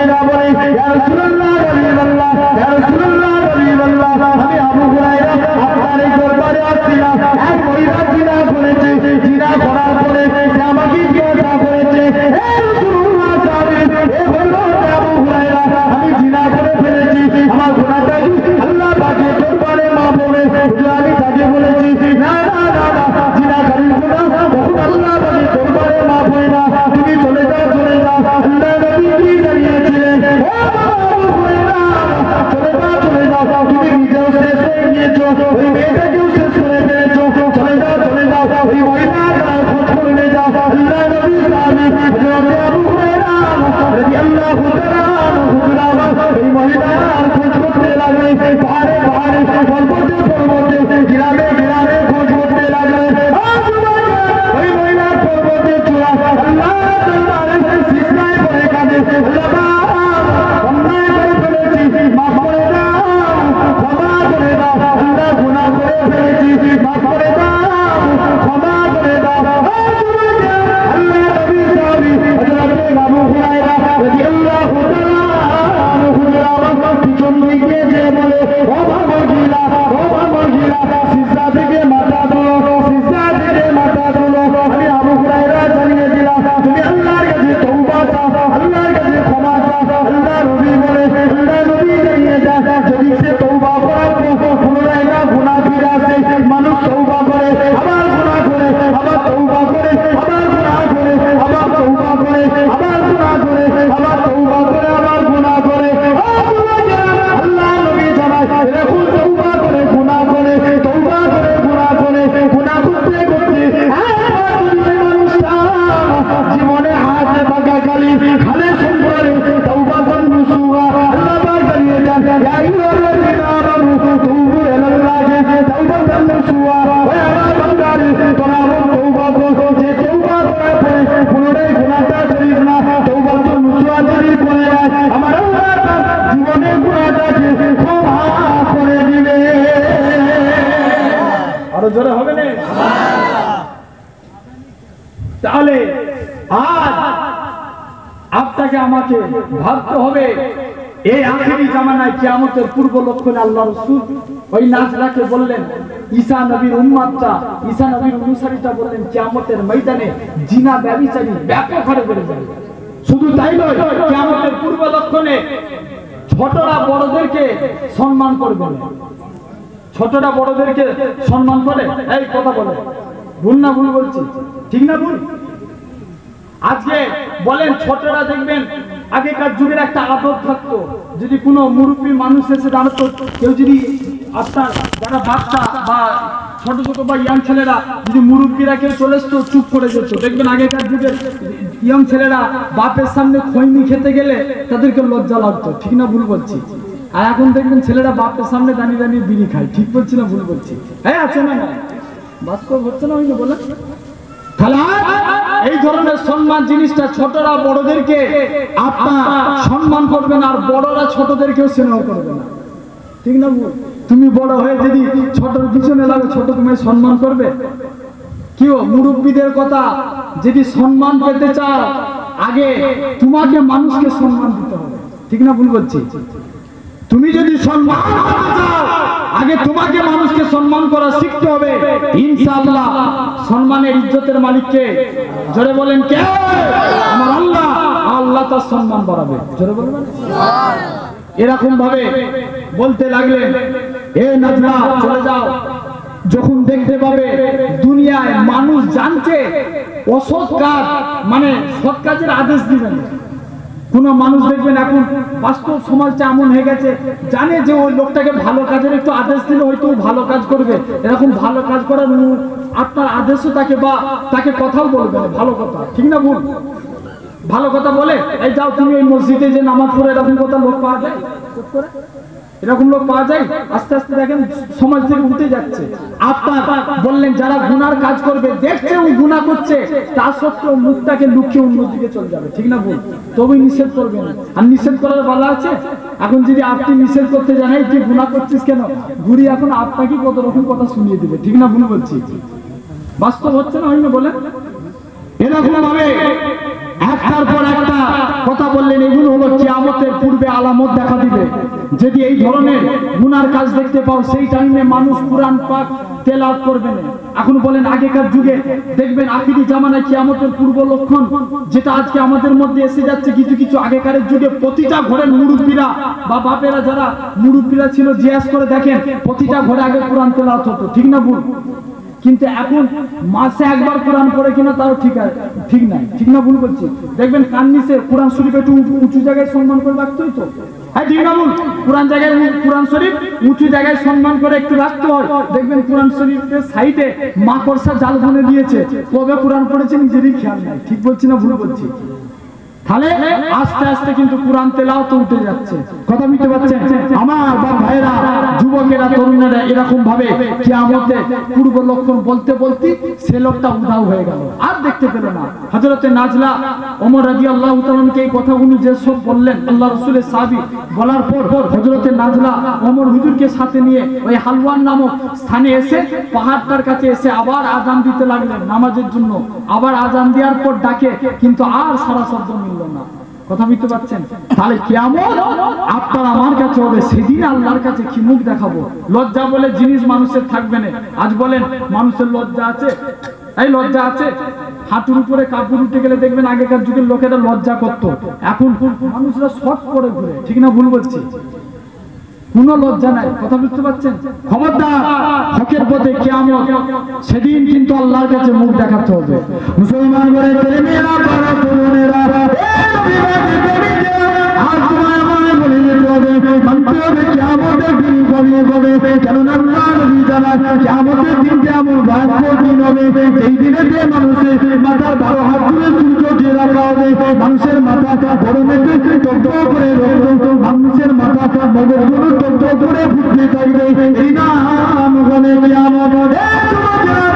পারি না বলি রাসূলুল্লাহ রাসূলুল্লাহ রাসূলুল্লাহ রাসূলুল্লাহ আমি আবু হুরায়রা, আপনার এই দরবারে আসছিলাম এক মহিলা জিনা করেছে, জিনা করার পরে সম্মানকে যে বলে ও বাবা লক্ষণে আল্লাহ রসুল ওই নাজরাকে বললেন, ঈসা নবীর উম্মাদটা, ঈসা নবীর অনুসারীটা বললেন, কিয়ামতের ময়দানে জিনা ব্যবিচারী ব্যাপক হারে বেড়ে যাবে। শুধু তাই নয়, কিয়ামতের পূর্ব লক্ষণে ছোটরা বড়দেরকে সম্মান করবে। ছোটরা বড়দেরকে সম্মান করে, এই কথা বলে। ভুল না ভুল বলছি? ঠিক না ভুল? আজকে বলেন, ছোটরা দেখবেন আগেকার যুগের একটা আদর থাকতো। যদি কোনো মুরব্বী মানুষ এসে দাঁড়াতো, কেউ যদি আপনার যারা বাচ্চা বা ছোট ছোট বা ইয়াং ছেলেরা যদি মুরব্বীরা কেউ চলে আসতো চুপ করে যেত। দেখবেন আগেকার যুগের ইয়াং ছেলেরা বাপের সামনে খৈনি খেতে গেলে তাদেরকে লজ্জা লাগতো। ঠিক না ভুল বলছি? আর এখন দেখবেন ছেলেরা বাপের সামনে দাঁড়িয়ে দাঁড়িয়ে বিড়ি খায়। ঠিক বলছি না, ভুল বলছি? হ্যাঁ আছে না? বাস্তব হচ্ছে না হয়নি বলে ধরনের সম্মান জিনিসটা ছোটরা বড়দেরকে আপনার সম্মান করবে না আর বড়রা ছোটদেরকেও স্নেহ করবে না। ঠিক না তুমি বড় হয়ে যদি ছোটর পিছনে লাগে ছোট তুমি সম্মান করবে? কি ও মুরব্বীদের কথা যদি সম্মান পেতে চাও আগে তোমাকে মানুষকে সম্মান দিতে হবে। ঠিক না ভুল বলছি? তুমি যদি সম্মান করতে চাও আগে তোমাকে মানুষকে সম্মান করা শিখতে হবে। ইনশাআল্লাহ সম্মানের ইজ্জতের মালিককে জোরে বলেন কে? আমার আল্লাহ। আল্লাহ তার সম্মান বাড়াবে। জোরে বলবেন এরকম ভাবে বলতে লাগলেন, এ নাজমা, চলে যাও। যখন দেখতে পাবে দুনিয়ায় মানুষ জানছে, অসৎ কাজ মানে সৎ কাজের আদেশ দিবেন। কোন মানুষ দেখবেন এখন বাস্তব সমাজটা এমন হয়ে গেছে, জানে যে ওই লোকটাকে ভালো কাজের একটু আদেশ দিলে হয়তো ভালো কাজ করবে। এরকম ভালো কাজ করার আপনার আদেশও তাকে বা তাকে কথাও বলবে ভালো কথা। ঠিক না ভুল? ভালো কথা বলে, এই যাও তুমি ওই মসজিদে যে নামাজ পড়ে এরকম কথা লোক পাওয়া যায়। এরকম লোক পাওয়া যায়? আস্তে আস্তে দেখেন সমাজ থেকে উঠে যাচ্ছে। আপনার বললেন, যারা গুনার কাজ করবে, দেখছে ও গুনাহ করছে, তা সত্ত্বেও মুখটাকে লুকিয়ে অন্যদিকে চলে যাবে। ঠিক না বল তবে নিষেধ করবে না আর নিষেধ করার বলা আছে? এখন যদি আপনি নিষেধ করতে জানেন তুই গুনাহ করছিস কেন? ঘুরি এখন আপনাকে কত রকম কথা শুনিয়ে দিবে। ঠিক না ভুল বলছি? বাস্তব হচ্ছে না হয়নি বলে এরকম ভাবে একটার পর একটা কথা বললেন, এগুলো হলো কিয়ামতের পূর্বে আলামত দেখা দিবে। যদি এই ধরনের গুনার কাজ দেখতে পাও, সেই টাইমে মানুষ কোরআন পাক তেলাওয়াত করবে না। এখন বলেন, আগেকার যুগে দেখবেন আখিরি জামানায় কিয়ামতের পূর্ব লক্ষণ, যেটা আজকে আমাদের মধ্যে এসে যাচ্ছে, কিছু কিছু আগেকার যুগে প্রতিটা ঘরের মুরব্বীরা বা বাপেরা যারা মুরব্বীরা ছিল জিজ্ঞাসা করে দেখেন, প্রতিটা ঘরে আগে কোরআন তেলাওয়াত হতো। ঠিক না ভুল? কিন্তু এখন মাসে একবার কোরআন পড়ে কিনা তাও ঠিক আছে ঠিক নাই। ঠিক না ভুল বলছি। দেখবেন কান নিচে কোরআন শরীফ একটু উঁচু- জায়গায় সম্মান করে রাখতেই তো? হ্যাঁ ঠিক না ভুল? কোরআন জায়গায় কোরআন শরীফ উঁচু জায়গায় সম্মান করে একটু রাখতে হয়। দেখবেন কোরআন শরীফের সাইডে মাকড়সা জাল বুনে দিয়েছে। কবে কোরআন পড়েছে নিজেরই খেয়াল নাই। ঠিক বলছি না ভুল বলছি? তাহলে আস্তে আস্তে কিন্তু কোরআন তেলাও তো উঠে যাচ্ছে। কথা বুঝতে পারছেন? আমার বা যুবকেরা, তরুণেরা এরকম ভাবে পূর্ব লক্ষণ বলতে বলতে সে লোকটা উধাও হয়ে গেল। আর দেখতে পেল না। নাজলা ওমর এই কথাগুলো বললেন, আল্লাহ বলার পর নাজলা ওমর হুজুরকে সাথে নিয়ে ওই নামক স্থানে এসে পাহাড়টার কাছে এসে আবার আজান দিতে লাগলেন নামাজের জন্য। আবার আজান দেওয়ার পর ডাকে, কিন্তু আর সারা শব্দ মিলল কথা বুঝতে পারছেন? তাহলে কেমন আপনার আমার কাছে হবে, সেদিন আল্লাহর কাছে কি মুখ দেখাবো? লজ্জা বলে জিনিস মানুষের থাকবে না। আজ বলেন, মানুষের লজ্জা আছে? এই লজ্জা আছে? হাঁটুর উপরে কাপড় উঠে গেলে দেখবেন আগেকার যুগের লোকেরা লজ্জা করতো। এখন মানুষরা শর্ট করে ঘুরে। ঠিক না ভুল বলছি? কোনো লজ্জা নাই। কথা বুঝতে পারছেন? খবরদার, হকের পথে কিয়ামত। সেদিন কিন্তু আল্লাহর কাছে মুখ দেখাতে হবে। মুসলমান বলে বড় তরুণেরা এ নবীবাদী নবীরা, আর তোমায় আমায় বলে যেতে হবে, মানতে হবে কিয়ামতের দিন কবে হবে, কেননা আল্লাহ নবী জানান, কিয়ামতের দিনটা এমন ভয়ঙ্কর দিন হবে, এই দিনে যে মানুষের মাথার বারো হাত দূরে সূর্য দিয়ে রাখা হবে, মানুষের মাথা গরমে টক করে রক্ত, মানুষের মাথা মগরগুলো তত্ত্ব করে ফুটতে থাকবে এই নাম গনে কিয়ামত এ যুবকেরা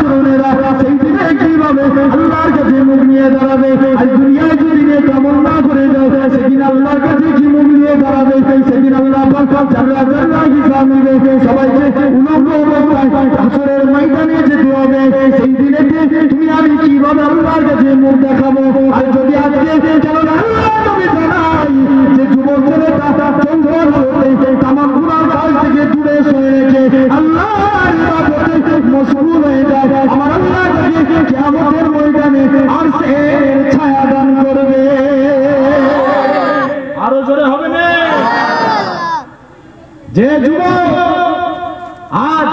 তরুণেরা সেই দিনে কীভাবে আল্লাহর কাছে মুখ নিয়ে দাঁড়াবে আজ দুনিয়ায় যদি নে কামল না করে যায় সেদিন আল্লাহর কাছে কি মুখ নিয়ে দাঁড়াবে সেদিন আল্লাহ সবাইকে উলঙ্গ অবস্থায় হাসরের ময়দানে যেতে হবে সেই দিনে তুমি আমি কীভাবে আল্লাহর কাছে মুখ দেখাবো? আর যদি আজকে কেন আল্লাহ তুমি জানাই যে যুবক ছেলেটা জঙ্গল হতে তামাকুরার কাছ থেকে দূরে সরে রেখে ইবাদতে মশগুল হয়ে যায়। আমার আল্লাহ তাকে কিয়ামতের ময়দানে আর সে যে যুবক আজ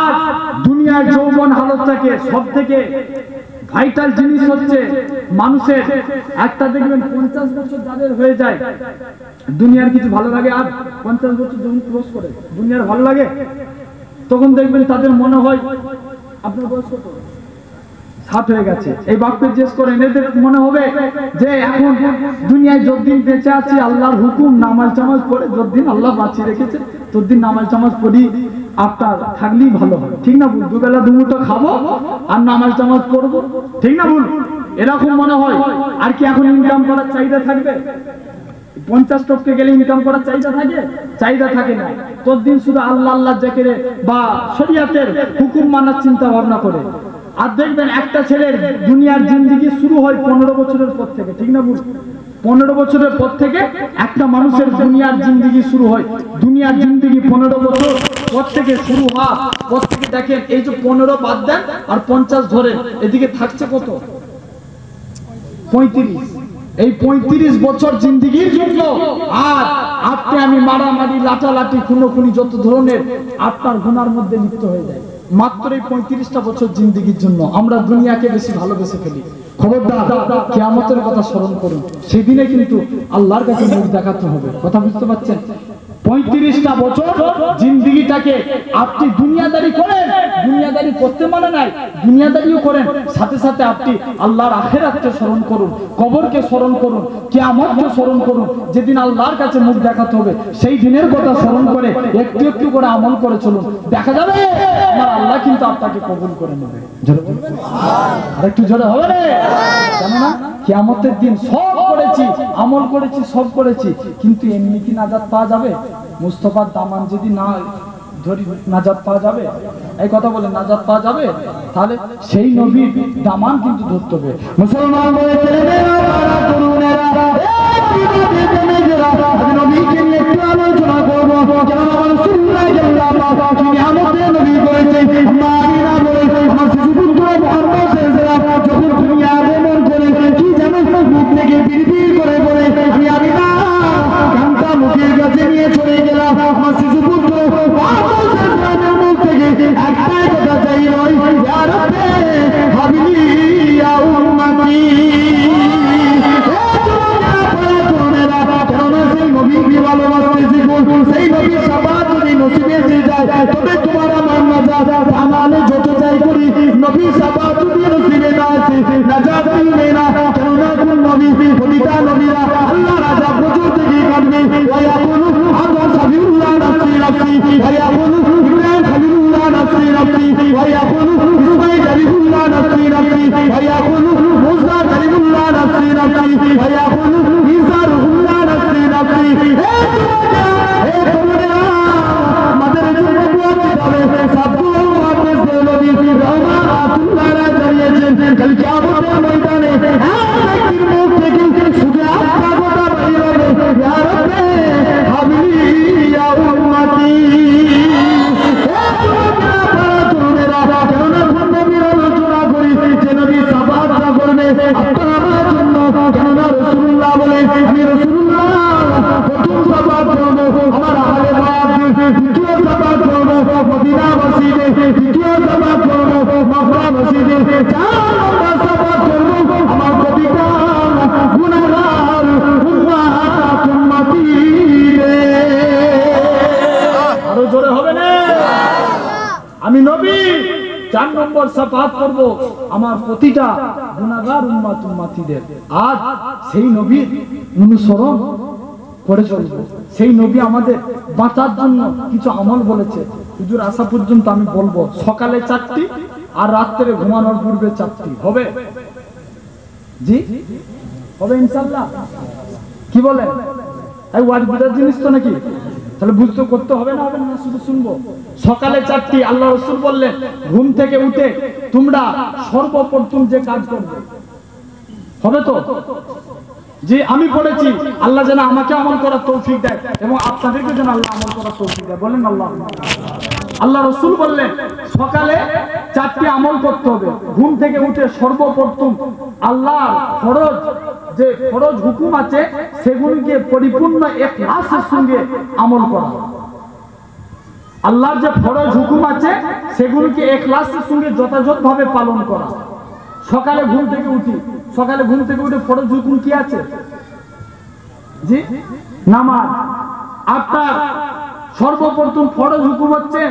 দুনিয়ার যৌবন হালতটাকে সব থেকে ভাইটাল জিনিস হচ্ছে মানুষের, একটা দেখবেন পঞ্চাশ বছর যাদের হয়ে যায়, দুনিয়ার কিছু ভালো লাগে আর পঞ্চাশ বছর যখন ক্রস করে, দুনিয়ার ভালো লাগে? তখন দেখবেন তাদের মনে হয় আপনার বয়স কত? ষাট হয়ে গেছে। এই এদের মনে হবে যে এখন দুনিয়ায় বেঁচে আছি, আল্লাহর হুকুম, নামাজ চামাজ পড়ে আল্লাহ বাঁচিয়ে রেখেছে নামাজ চামাজ পড়ি থাকলেই ভালো ঠিক না ভুল? দুবেলা দুমুটো খাব আর নামাজ চামাজ পড়ব। ঠিক না ভুল? এরকম মনে হয়। আর কি এখন ইনকাম করার চাহিদা থাকবে? পঞ্চাশ টপকে গেলে ইনকাম করার চাহিদা থাকে? চাহিদা থাকে না। তোর দিন শুধু আল্লাহ আল্লাহ জেকেরে বা শরিয়াতের হুকুম মানার চিন্তা ভাবনা করে। আর দেখবেন একটা ছেলের দুনিয়ার জিন্দিগি শুরু হয় পনেরো বছরের পর থেকে, ঠিক না বুঝ পনেরো বছরের পর থেকে একটা মানুষের দুনিয়ার জিন্দিগি শুরু হয়। দুনিয়ার জিন্দিগি পনেরো বছর পর থেকে শুরু হওয়া পর থেকে দেখেন, এই যে পনেরো বাদ দেন আর পঞ্চাশ ধরেন, এদিকে থাকছে কত? পঁয়ত্রিশ। এই পঁয়ত্রিশ বছর জিন্দিগির জন্য আর আপনি আমি মারামারি, লাটালাটি, খুনোখুনি, যত ধরনের আপনার গুনার মধ্যে লিপ্ত হয়ে যায়। মাত্র এই পঁয়ত্রিশটা বছর জিন্দিগির জন্য আমরা দুনিয়াকে বেশি ভালোবেসে ফেলি। খবরদার, কেয়ামতের কথা স্মরণ করুন। সেদিনে কিন্তু আল্লাহর কাছে মুখ দেখাতে হবে। কথা বুঝতে পারছেন? পঁয়ত্রিশটা বছর জিন্দিগিটাকে আপনি দুনিয়াদারি করেন, দুনিয়াদারি করতে মানে নাই, দুনিয়াদারিও করেন। সাথে সাথে আপনি আল্লাহর আখেরাতকে স্মরণ করুন, কবরকে স্মরণ করুন, কিয়ামতকে স্মরণ করুন। যেদিন আল্লাহর কাছে মুখ দেখাতে হবে, সেই দিনের কথা স্মরণ করে, একটু একটু করে আমল করে চলুন। দেখা যাবে, আমার আল্লাহ কিন্তু আপনাকে কবুল করে নেবে। আর একটু জোরে হবে রে জানো না দিন সব করেছি আমল করেছি সব করেছি কিন্তু এমনি কি নাজাত পাওয়া যাবে মুস্তফার দামান যদি না ধরি নাজাত পাওয়া যাবে এই কথা বলে নাজাত পাওয়া যাবে তাহলে সেই নবীর দামান কিন্তু ধরতে হবে মুসলমান আলোচনা করব কেন আমার কিয়ামতে নবী করেছে চলে গেলাম আমার শিশুপুত্র মুহাম্মদ সাল্লাল্লাহু আলাইহি মুখ থেকে নম্বর সাফাত করব। আমার প্রতিটা গুনাহগার উম্মাত উম্মাতিদের। আজ সেই নবীর অনুসরণ করে চলবো। সেই নবী আমাদের বাঁচার জন্য কিছু আমল বলেছে। হুজুর আসা পর্যন্ত আমি বলব, সকালে চারটি আর রাত্রে ঘুমানোর পূর্বে চারটি। হবে? জি? হবে ইনশাল্লাহ কি বলেন এই বুঝার জিনিস তো নাকি? তাহলে বুঝতে করতে হবে না হবে না, শুধু শুনব। সকালে চারটি, আল্লাহ রসুল বললেন, ঘুম থেকে উঠে তোমরা সর্বপ্রথম যে কাজ করবে। হবে তো? যে আমি পড়েছি, আল্লাহ যেন আমাকে আমল করার তৌফিক দেয় এবং আপনাদেরকে যেন আল্লাহ আমল করার তৌফিক দেয়। বলেন আল্লাহ আল্লাহ রসুল বললেন, সকালে চারটি আমল করতে হবে। ঘুম থেকে উঠে সর্বপ্রথম আল্লাহর ফরজ, যে ফরজ হুকুম আছে সেগুলিকে পরিপূর্ণ এক লাশের সঙ্গে আমল করা আল্লাহর যে ফরজ হুকুম আছে, সেগুলিকে এক লাশের সঙ্গে যথাযথভাবে পালন করা। সকালে ঘুম থেকে উঠি সকালে ঘুম থেকে উঠে ফরজ হুকুম কি আছে? জি? নামাজ। আপনার সর্বপ্রথম ফরজ হুকুম হচ্ছে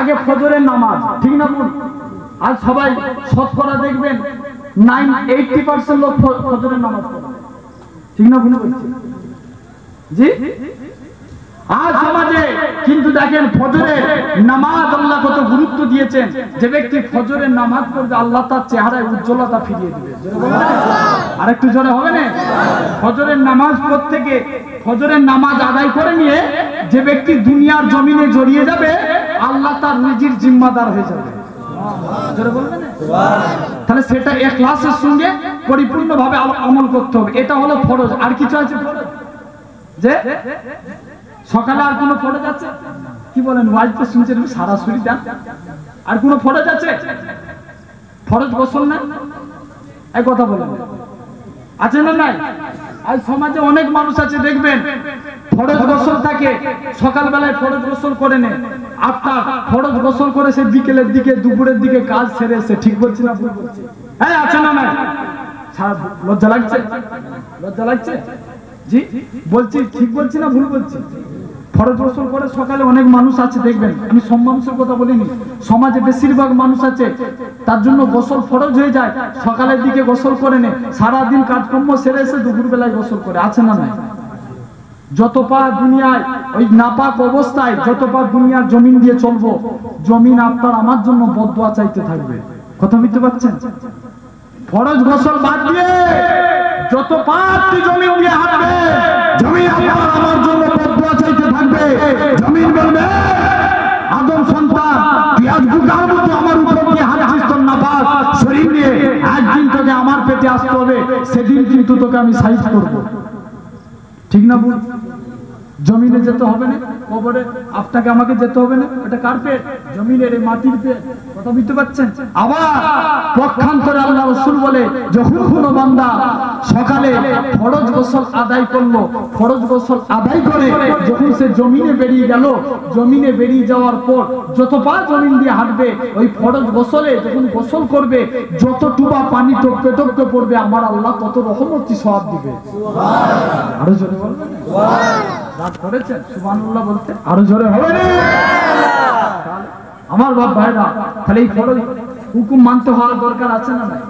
আগে ফজরের নামাজ। ঠিক না আর সবাই শতকরা দেখবেন নাইন এইটটি পার্সেন্ট লোক ফজরের নামাজ পড়ে। ঠিক না ভুল জি? আজ সমাজে কিন্তু দেখেন ফজরের নামাজ আল্লাহ কত গুরুত্ব দিয়েছেন। যে ব্যক্তি ফজরের নামাজ পড়বে, আল্লাহ তার চেহারায় উজ্জ্বলতা ফিরিয়ে দিবে। আর একটু জোরে হবে না? ফজরের নামাজ প্রত্যেকে ফজরের নামাজ আদায় করে নিয়ে যে ব্যক্তি দুনিয়ার জমিনে জড়িয়ে যাবে, আল্লাহ তার নিজের জিম্মাদার হয়ে যাবে? তাহলে সেটা এক ক্লাসের সঙ্গে পরিপূর্ণভাবে আম- আমল করতে হবে। এটা হলো ফরজ। আর কিছু আছে যে? সকালে আর কোনো ফরজ আছে কি বলেন ওয়াইজ তো শুনছেন সারা শরীর দেন? আর কোনো ফরজ আছে ফরজ গোসল না? এই কথা বলেন। আছে না নাই? আজ সমাজে অনেক মানুষ আছে, দেখবেন, ফরজ গোসল থাকে, সকালবেলায় ফরজ গোসল করে নে আপনার ফরজ গোসল করে সে বিকেলের দিকে, দুপুরের দিকে কাজ সেরে এসে ঠিক বলছি না হ্যাঁ আছে না নাই? লজ্জা লাগছে? লজ্জা লাগছে? জি? বলছি, ঠিক বলছি না ভুল বলছি? ফরজ গোসল করে সকালে অনেক মানুষ আছে, দেখবেন। আমি সব মানুষের কথা বলিনি। সমাজে বেশিরভাগ মানুষ আছে, তার জন্য গোসল ফরজ হয়ে যায়, সকালের দিকে গোসল করে নে। সারাদিন কাজকর্ম সেরে এসে দুপুর বেলায় গোসল করে, আছে না নাই? যত পা দুনিয়ায়, ওই নাপাক অবস্থায় যত পা দুনিয়ার জমিন দিয়ে চলবো, জমিন আপনার আমার জন্য বদুয়া চাইতে থাকবে। কথা বুঝতে পারছেন? ফরজ গোসল বাদ দিয়ে যত পাপটি জমিন দিয়ে হাঁটবে, জমিন আপনার আমার জন্য জমিন বলবে, আদম সন্তান তুই আজ মতো আমার উপর দিয়ে হাঁটছিস তোর নাপাক শরীর নিয়ে একদিন তোকে আমার পেটে আসতে হবে, সেদিন কিন্তু তোকে আমি সাইজ করব। ঠিক না বল জমিনে যেতে হবে না, কবরে আপনাকে আমাকে যেতে হবে না। এটা কার পেট? জমিনের এই মাটির পেট। কথা বুঝতে পারছেন? আবার পক্ষান্তরে আল্লাহ রসুল বলে, যখন কোনো বান্দা সকালে ফরজ গোসল আদায় করল, ফরজ গোসল আদায় করে যখন সে জমিনে বেরিয়ে গেল, জমিনে বেরিয়ে যাওয়ার পর যত পা জমিন দিয়ে হাঁটবে, ওই ফরজ গোসলে যখন গোসল করবে, যত টুপা পানি টপকে টপকে পড়বে, আমার আল্লাহ তত রহমতি সব দিবে। আরও জোরে বলবেন? রাত করেছেন? সুবহানাল্লাহ বলতে আরও জোরে হবে আমার বাপ ভাইরা, তাহলে এই ফরজ হুকুম মানতে হওয়ার দরকার আছে না নাই?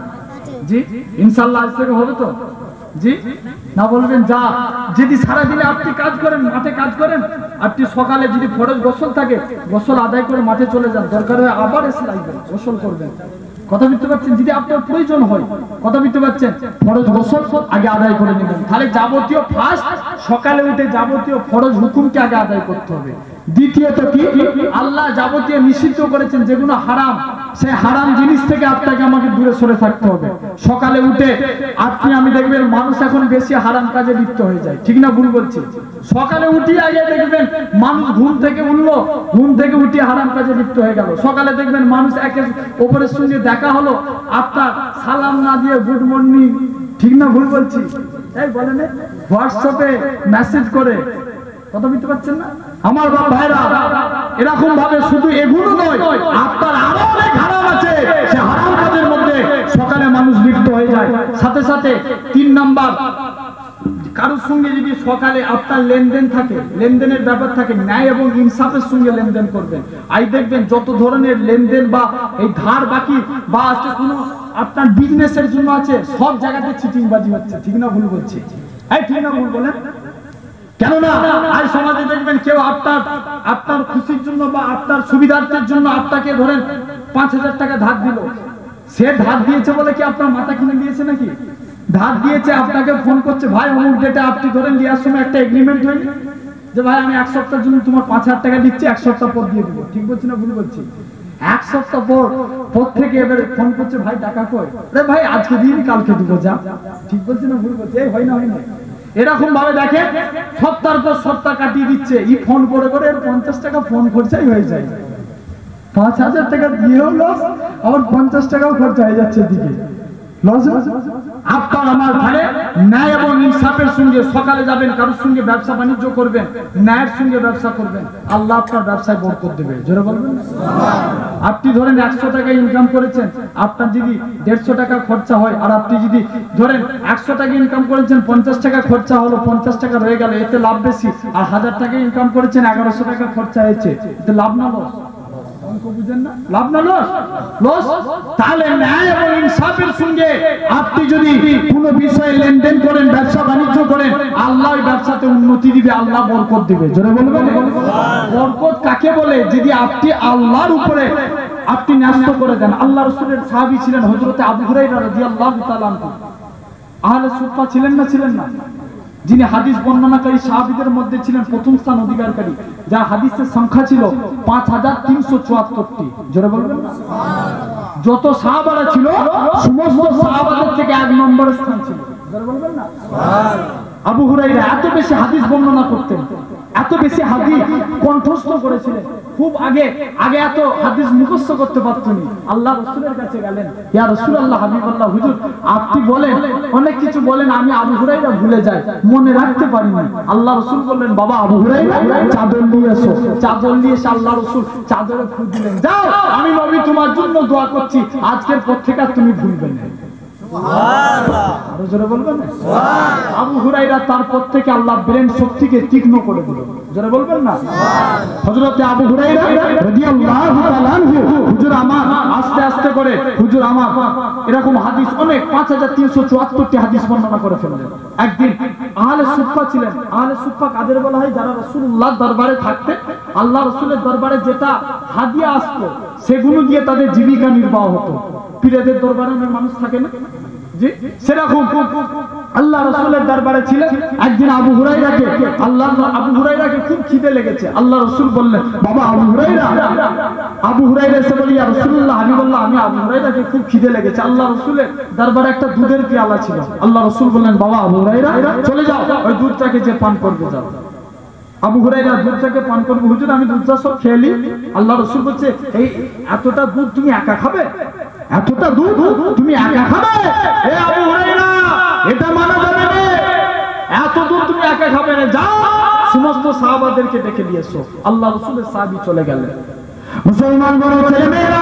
জি, ইনশাআল্লাহ আজ থেকে হবে তো? জি, না বলবেন যা, যদি সারা দিনে আপনি কাজ করেন, মাঠে কাজ করেন, আপনি সকালে যদি ফরজ গোসল থাকে, গোসল আদায় করে মাঠে চলে যান, দরকার হয় আবার এসে লাগবেন গোসল করবেন। কথা বুঝতে পারছেন? যদি আপনার প্রয়োজন হয়, কথা বুঝতে পারছেন? ফরজ গোসল আগে আদায় করে নেবেন। তাহলে যাবতীয় ফার্স্ট সকালে উঠে যাবতীয় ফরজ হুকুমকে আগে আদায় করতে হবে। দ্বিতীয়ত কি? আল্লাহ যাবতীয় নিষিদ্ধ করেছেন যেগুলো হারাম, সেই হারাম জিনিস থেকে আপনাকে আমাকে দূরে সরে থাকতে হবে। সকালে উঠে আপনি, আমি দেখবেন মানুষ এখন বেশি হারাম কাজে লিপ্ত হয়ে যায়। ঠিক না ভুল বলছি? সকালে উঠি আগে দেখবেন মানুষ ঘুম থেকে উঠল, ঘুম থেকে উঠে হারাম কাজে লিপ্ত হয়ে গেল। সকালে দেখবেন মানুষ একে ওপরের সঙ্গে দেখা হলো, আপনার সালাম না দিয়ে গুড মর্নিং। ঠিক না ভুল বলছি? এই বলেন হোয়াটসঅ্যাপে মেসেজ করে। কথা বুঝতে পারছেন না? আমার বাবা ভাইরা এরকম ভাবে শুধু এগুলো নয় আপনার আরও অনেক হারাম আছে। সে হারাম কাজের মধ্যে সকালে মানুষ লিপ্ত হয়ে যায়। সাথে সাথে তিন নাম্বার, কারোর সঙ্গে যদি সকালে আপনার লেনদেন থাকে, লেনদেনের ব্যাপার থাকে, ন্যায় এবং ইনসাফের সঙ্গে লেনদেন করবেন। আই দেখবেন যত ধরনের লেনদেন বা এই ধার বাকি বা আছে কোনো আপনার বিজনেসের জন্য আছে, সব জায়গাতে চিটিংবাজি হচ্ছে। ঠিক না ভুল বলছি? এই ঠিক না ভুল বলেন কেননা আজ সমাজে দেখবেন কেউ আপনার আপনার খুশির জন্য বা আপনার সুবিধার্থের জন্য আপনাকে ধরেন পাঁচ হাজার টাকা ধার দিল। সে ধার দিয়েছে বলে কি আপনার মাথা কিনে দিয়েছে নাকি? ধার দিয়েছে, আপনাকে ফোন করছে, ভাই, অমুক ডেটে আপনি ধরেন দেওয়ার সময় একটা এগ্রিমেন্ট হয়নি যে, ভাই, আমি এক সপ্তাহের জন্য তোমার পাঁচ হাজার টাকা দিচ্ছি, এক সপ্তাহ পর দিয়ে দেবো। ঠিক বলছি না ভুল বলছি? এক সপ্তাহ পর পর থেকে এবারে ফোন করছে, ভাই, টাকা কই? রে ভাই, আজকে দিন কালকে দিব, যা। ঠিক বলছি না ভুল বলছি? এই হয় না হয় না। এরকম ভাবে দেখে সপ্তাহ পর সপ্তাহ কাটিয়ে দিচ্ছে। ই ফোন করে করে পঞ্চাশ টাকা ফোন খরচাই হয়ে যায়। পাঁচ হাজার টাকা দিয়েও লস আবার পঞ্চাশ টাকাও খরচা হয়ে যাচ্ছে দিকে লস আপনার আমার ঘরে ন্যায় এবং ইনসাফের সঙ্গে সকালে যাবেন, কারোর সঙ্গে ব্যবসা বাণিজ্য করবেন, ন্যায়ের সঙ্গে ব্যবসা করবেন, আল্লাহ আপনার ব্যবসায় বরকত দেবে জোরে বলবেন আপনি ধরেন একশো টাকা ইনকাম করেছেন, আপনার যদি দেড়শো টাকা খরচা হয়, আর আপনি যদি ধরেন একশো টাকা ইনকাম করেছেন, পঞ্চাশ টাকা খরচা হলো, পঞ্চাশ টাকা রয়ে গেল, এতে লাভ বেশি, আর হাজার টাকা ইনকাম করেছেন, এগারোশো টাকা খরচা হয়েছে, এতে লাভ না লস? আপনি যদি বিষয়ে লেনদেন করেন, ব্যবসা বাণিজ্য করেন আল্লাহ ব্যবসাতে উন্নতি দিবে, আল্লাহ বরকত দিবে। জোরে বলবেন? বরকত কাকে বলে? যদি আপনি আল্লাহর উপরে আপনি ন্যস্ত করে দেন। আল্লাহ রসুলের সাহাবী ছিলেন হজরতে আবু হুরাইরা আহলে ছিলেন না ছিলেন না? যিনি হাদিস বর্ণনাকারী সাহাবিদের মধ্যে ছিলেন প্রথম স্থান অধিকারকারী যা হাদিসের সংখ্যা ছিল পাঁচ হাজার তিনশো চুয়াত্তরটি। জোরে বলবেন? যত সাহাবারা ছিল সমস্ত সাহাবাদের থেকে এক নম্বর স্থান ছিল। জোরে বলবেন না? আবু হুরাইরা এত বেশি হাদিস বর্ণনা করতেন। এত বেশি হাদিস কণ্ঠস্থ করেছিলেন। খুব আগে আগে এত হাদিস মুখস্থ করতে পারতেন। আল্লাহ রসুলের কাছে গেলেন। ইয়া রসুল হাবিবাল্লাহ, হুজুর, আপনি বলেন, অনেক কিছু বলেন, আমি আবু হুরাইরা ভুলে যাই, মনে রাখতে পারি না আল্লাহ রসুল বললেন, বাবা আবু হুরাইরা চাদর নিয়ে এসো। চাদর নিয়ে এসে আল্লাহ রসুল চাদরে ফুল দিলেন। যাও, আমি নবী তোমার জন্য দোয়া করছি, আজকের পর থেকে তুমি ভুলবে না। আরও জোরে বলবেন? আবু হুরাইরা তারপর থেকে আল্লাহ ব্রেন শক্তিকে তীক্ষ্ণ করে দিল। জোরে বলবেন না? হযরতে আবু হুরাইরা রাদিয়াল্লাহু তাআলা হুজুর আমার আস্তে আস্তে করে হুজুর আমার এরকম হাদিস অনেক 5374 টি হাদিস বর্ণনা করে ফেললেন। একদিন আহলে ছিলেন। আহলে কাদের বলা হয়? যারা রাসূলুল্লাহ দরবারে থাকতে আল্লাহ রাসূলের দরবারে যেটা হাদিয়া আসতো সেগুলো দিয়ে তাদের জীবিকা নির্বাহ হতো। পীরেদের দরবারে অনেক মানুষ থাকে না? জি? সেরকম আল্লাহ রসুলের দরবারে একদিন আবু আল্লাহ আবু খুব খিদে লেগেছে। আল্লাহ রসুল বললেন, বাবা আবু আবু বলি রসুল্লাহ আমি বললাম আমি আবু খুব খিদে লেগেছে। আল্লাহ রসুলের দরবারে একটা দুধের পেয়ালা ছিল। আল্লাহ রসুল বললেন, বাবা আবু চলে যাও, ওই দুধটাকে যে পান করবে, যাও। আবু হুরাইরা দুধটাকে পান করবে, হুজুর, আমি দুধটা সব খেয়ে। আল্লাহ রসুল বলছে, এই এতটা দুধ তুমি একা খাবে? এতটা দুধ তুমি একা খাবে? এ আবু হুরাইরা এটা মানা যাবে এত দুধ তুমি একা খাবে না। যাও, সমস্ত সাহাবাদেরকে ডেকে দিয়েছ আল্লাহ রসুলের সাহাবী চলে গেলেন। মুসলমান বড় ছেলে মেয়েরা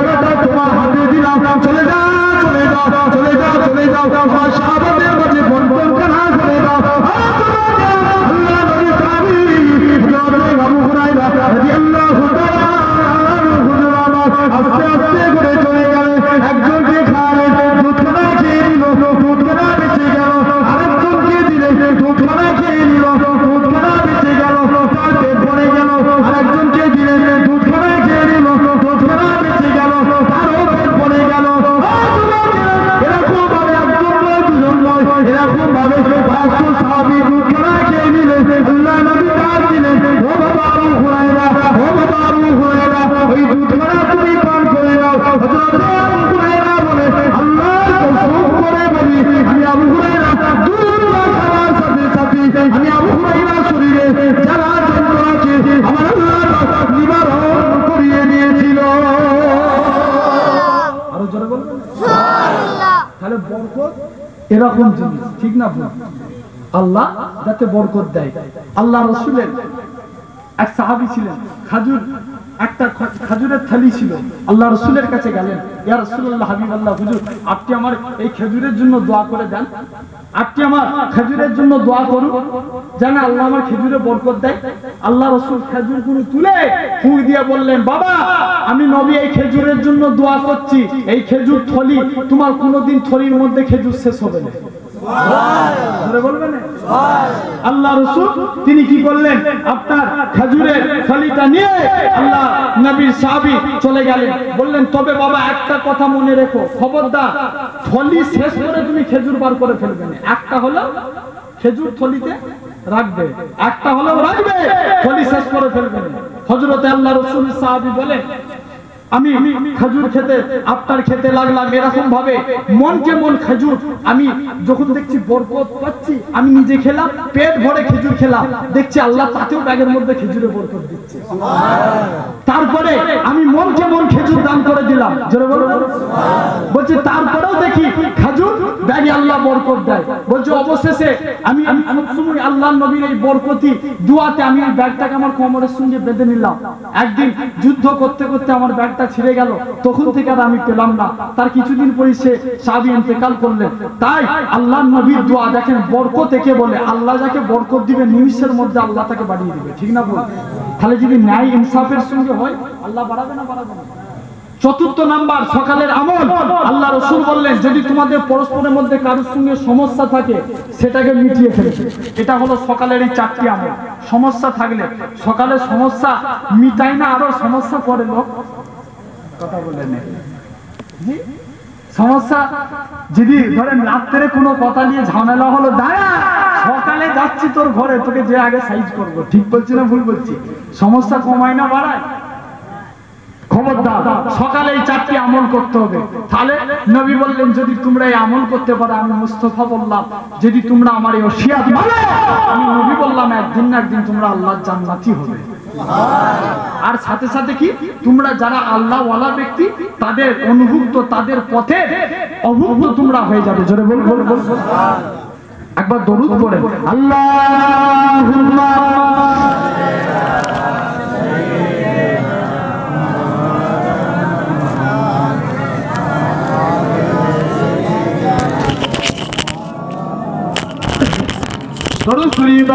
तुम्हारा हाथ दे दिला चले जाओ चले जाओ चले जाओ चले जाओ এরকম জিনিস ঠিক না আল্লাহ যাতে বরকত দেয়। আল্লাহ রসুলের এক সাহাবি ছিলেন খাজুর একটা খাজুরের থালি ছিল। আল্লাহ রসুলের কাছে গেলেন। ইয়া রসুল্লাহ হাবিব আল্লাহ হুজুর, আপনি আমার এই খেজুরের জন্য দোয়া করে দেন। আপনি আমার খেজুরের জন্য দোয়া করুন। যেন আল্লাহ আমার খেজুরে বরকত দেয়। আল্লাহ রসুল খেজুরগুলো তুলে ফুঁক দিয়ে বললেন, বাবা, আমি নবী এই খেজুরের জন্য দোয়া করছি। এই খেজুর থলি তোমার কোনোদিন থলির মধ্যে খেজুর শেষ হবে না। আল্লাহ রসুল, তিনি কি করলেন? আপনার খেজুরের নিয়ে আল্লাহ নবীর সাহাবী চলে গেলেন। বললেন, তবে বাবা, একটা কথা মনে রেখো। খবরদার, থলি শেষ করে তুমি খেজুর বার করে ফেলবে একটা হলো খেজুর থলিতে রাখবে, একটা হলেও রাখবে, থলি শেষ করে ফেলবে হজরতে আল্লাহ রসুল সাহাবী বলে আমি খেজুর খেতে আপনার খেতে লাগলাম এরকম ভাবে। মনকে মন খেজুর, আমি যখন দেখছি বরকত পাচ্ছি, আমি নিজে খেলাম, পেট ভরে খেজুর খেলাম। দেখছি আল্লাহ তাতেও ব্যাগের মধ্যে খেজুরে বরকত দিচ্ছে। তারপরে আমি মনকে মন খেজুর দান করে দিলাম। বলছে, তারপরেও দেখি খেজুর ব্যাগে আল্লাহ বরকত দেয়। বলছে, অবশেষে আমি সবসময় আল্লাহ নবীর এই বরকতি দুয়াতে আমি ব্যাগটাকে আমার কোমরের সঙ্গে বেঁধে নিলাম। একদিন যুদ্ধ করতে করতে আমার ব্যাগটা ছিঁড়ে গেল। তখন থেকে আর আমি পেলাম না। তার কিছুদিন পরে সে সাবি ইন্তেকাল করলেন। তাই আল্লাহ নবীর দোয়া দেখেন, বরকত একে বলে। আল্লাহ যাকে বরকত দিবে, নিমিষের মধ্যে আল্লাহ তাকে বাড়িয়ে দিবে। ঠিক না বল তাহলে যদি ন্যায় ইনসাফের সঙ্গে হয়, আল্লাহ বাড়াবে না বাড়াবে না? চতুর্থ নাম্বার, সকালের আমল। আল্লাহ রসুল বললেন, যদি তোমাদের পরস্পরের মধ্যে কারোর সঙ্গে সমস্যা থাকে, সেটাকে মিটিয়ে ফেলে। এটা হলো সকালের এই চারটি আমল। সমস্যা থাকলে সকালে সমস্যা মিটাই না আরও সমস্যা করে লোক? সমস্যা? যদি ধরেন রাত্রে কোনো কথা নিয়ে ঝামেলা হলো, দাঁড়া, সকালে যাচ্ছি তোর ঘরে, তোকে যে আগে সাইজ করব। ঠিক বলছি না ভুল বলছি? সমস্যা কমায় না বাড়ায়? সকালে এই চারটি আমল করতে হবে। তাহলে নবী বললেন, যদি তোমরা এই আমল করতে পারো, আমি মুস্তফা বললাম, যদি তোমরা আমার এই ওসিয়াত মানো আমি নবী বললাম, একদিন না একদিন তোমরা আল্লাহর জান্নাতি হবে। আর সাথে সাথে কি? তোমরা যারা আল্লাহ ওয়ালা ব্যক্তি তাদের অনুভুক্ত তাদের পথে অভুক্ত তোমরা হয়ে যাবে। জোরে বল বল বল। একবার দরুদ পড়ে আল্লাহুম্মা। দরুদ শরীফ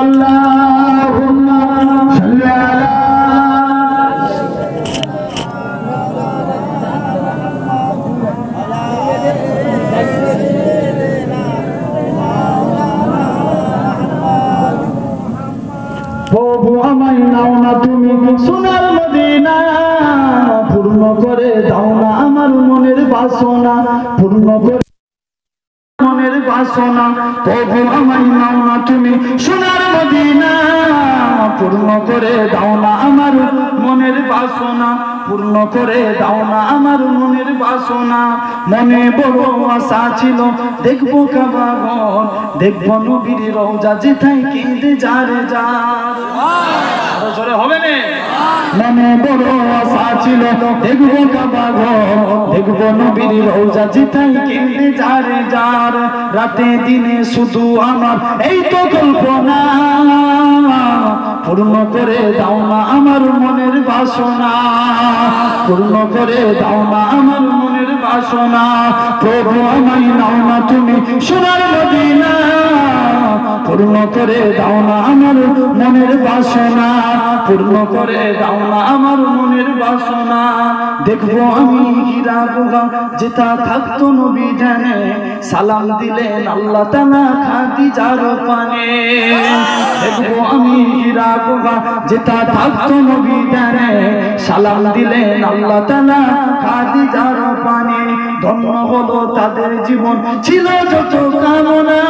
বাসনা মনের বাসনা, প্রভু আমায় নাও না তুমি সোনার মদিনা। পূর্ণ করে দাও না আমার মনের বাসনা পূর্ণ করে দাও না আমার মনের বাসনা। মনে বড় আশা ছিল, দেখব কাবা ঘর দেখব নবীর রওজা, যেথায় কেঁদে যারে যার। মনে বড় ছিল। কাবা নবীর কেঁদে যারে যার। রাতে দিনে শুধু আমার এই তো কল্পনা। পূর্ণ করে দাও না আমার মনের বাসনা। পূর্ণ করে দাও না আমার মনের বাসনা। প্রভু আমায় নাও না তুমি সোনার মদিনা। পূর্ণ করে দাও না আমার মনের বাসনা, পূর্ণ করে দাও না আমার মনের বাসনা। দেখব আমি হীরা যেটা থাকতো নবী ধ্যানে সালাম দিলেন আল্লাহ তালা খাদি যার পানে। দেখব আমি হীরা গুহা যেটা থাকতো নবী ধ্যানে সালাম দিলেন আল্লাহ তালা খাদি যার পানে। ধন্য হলো তাদের জীবন, ছিল যত কামনা।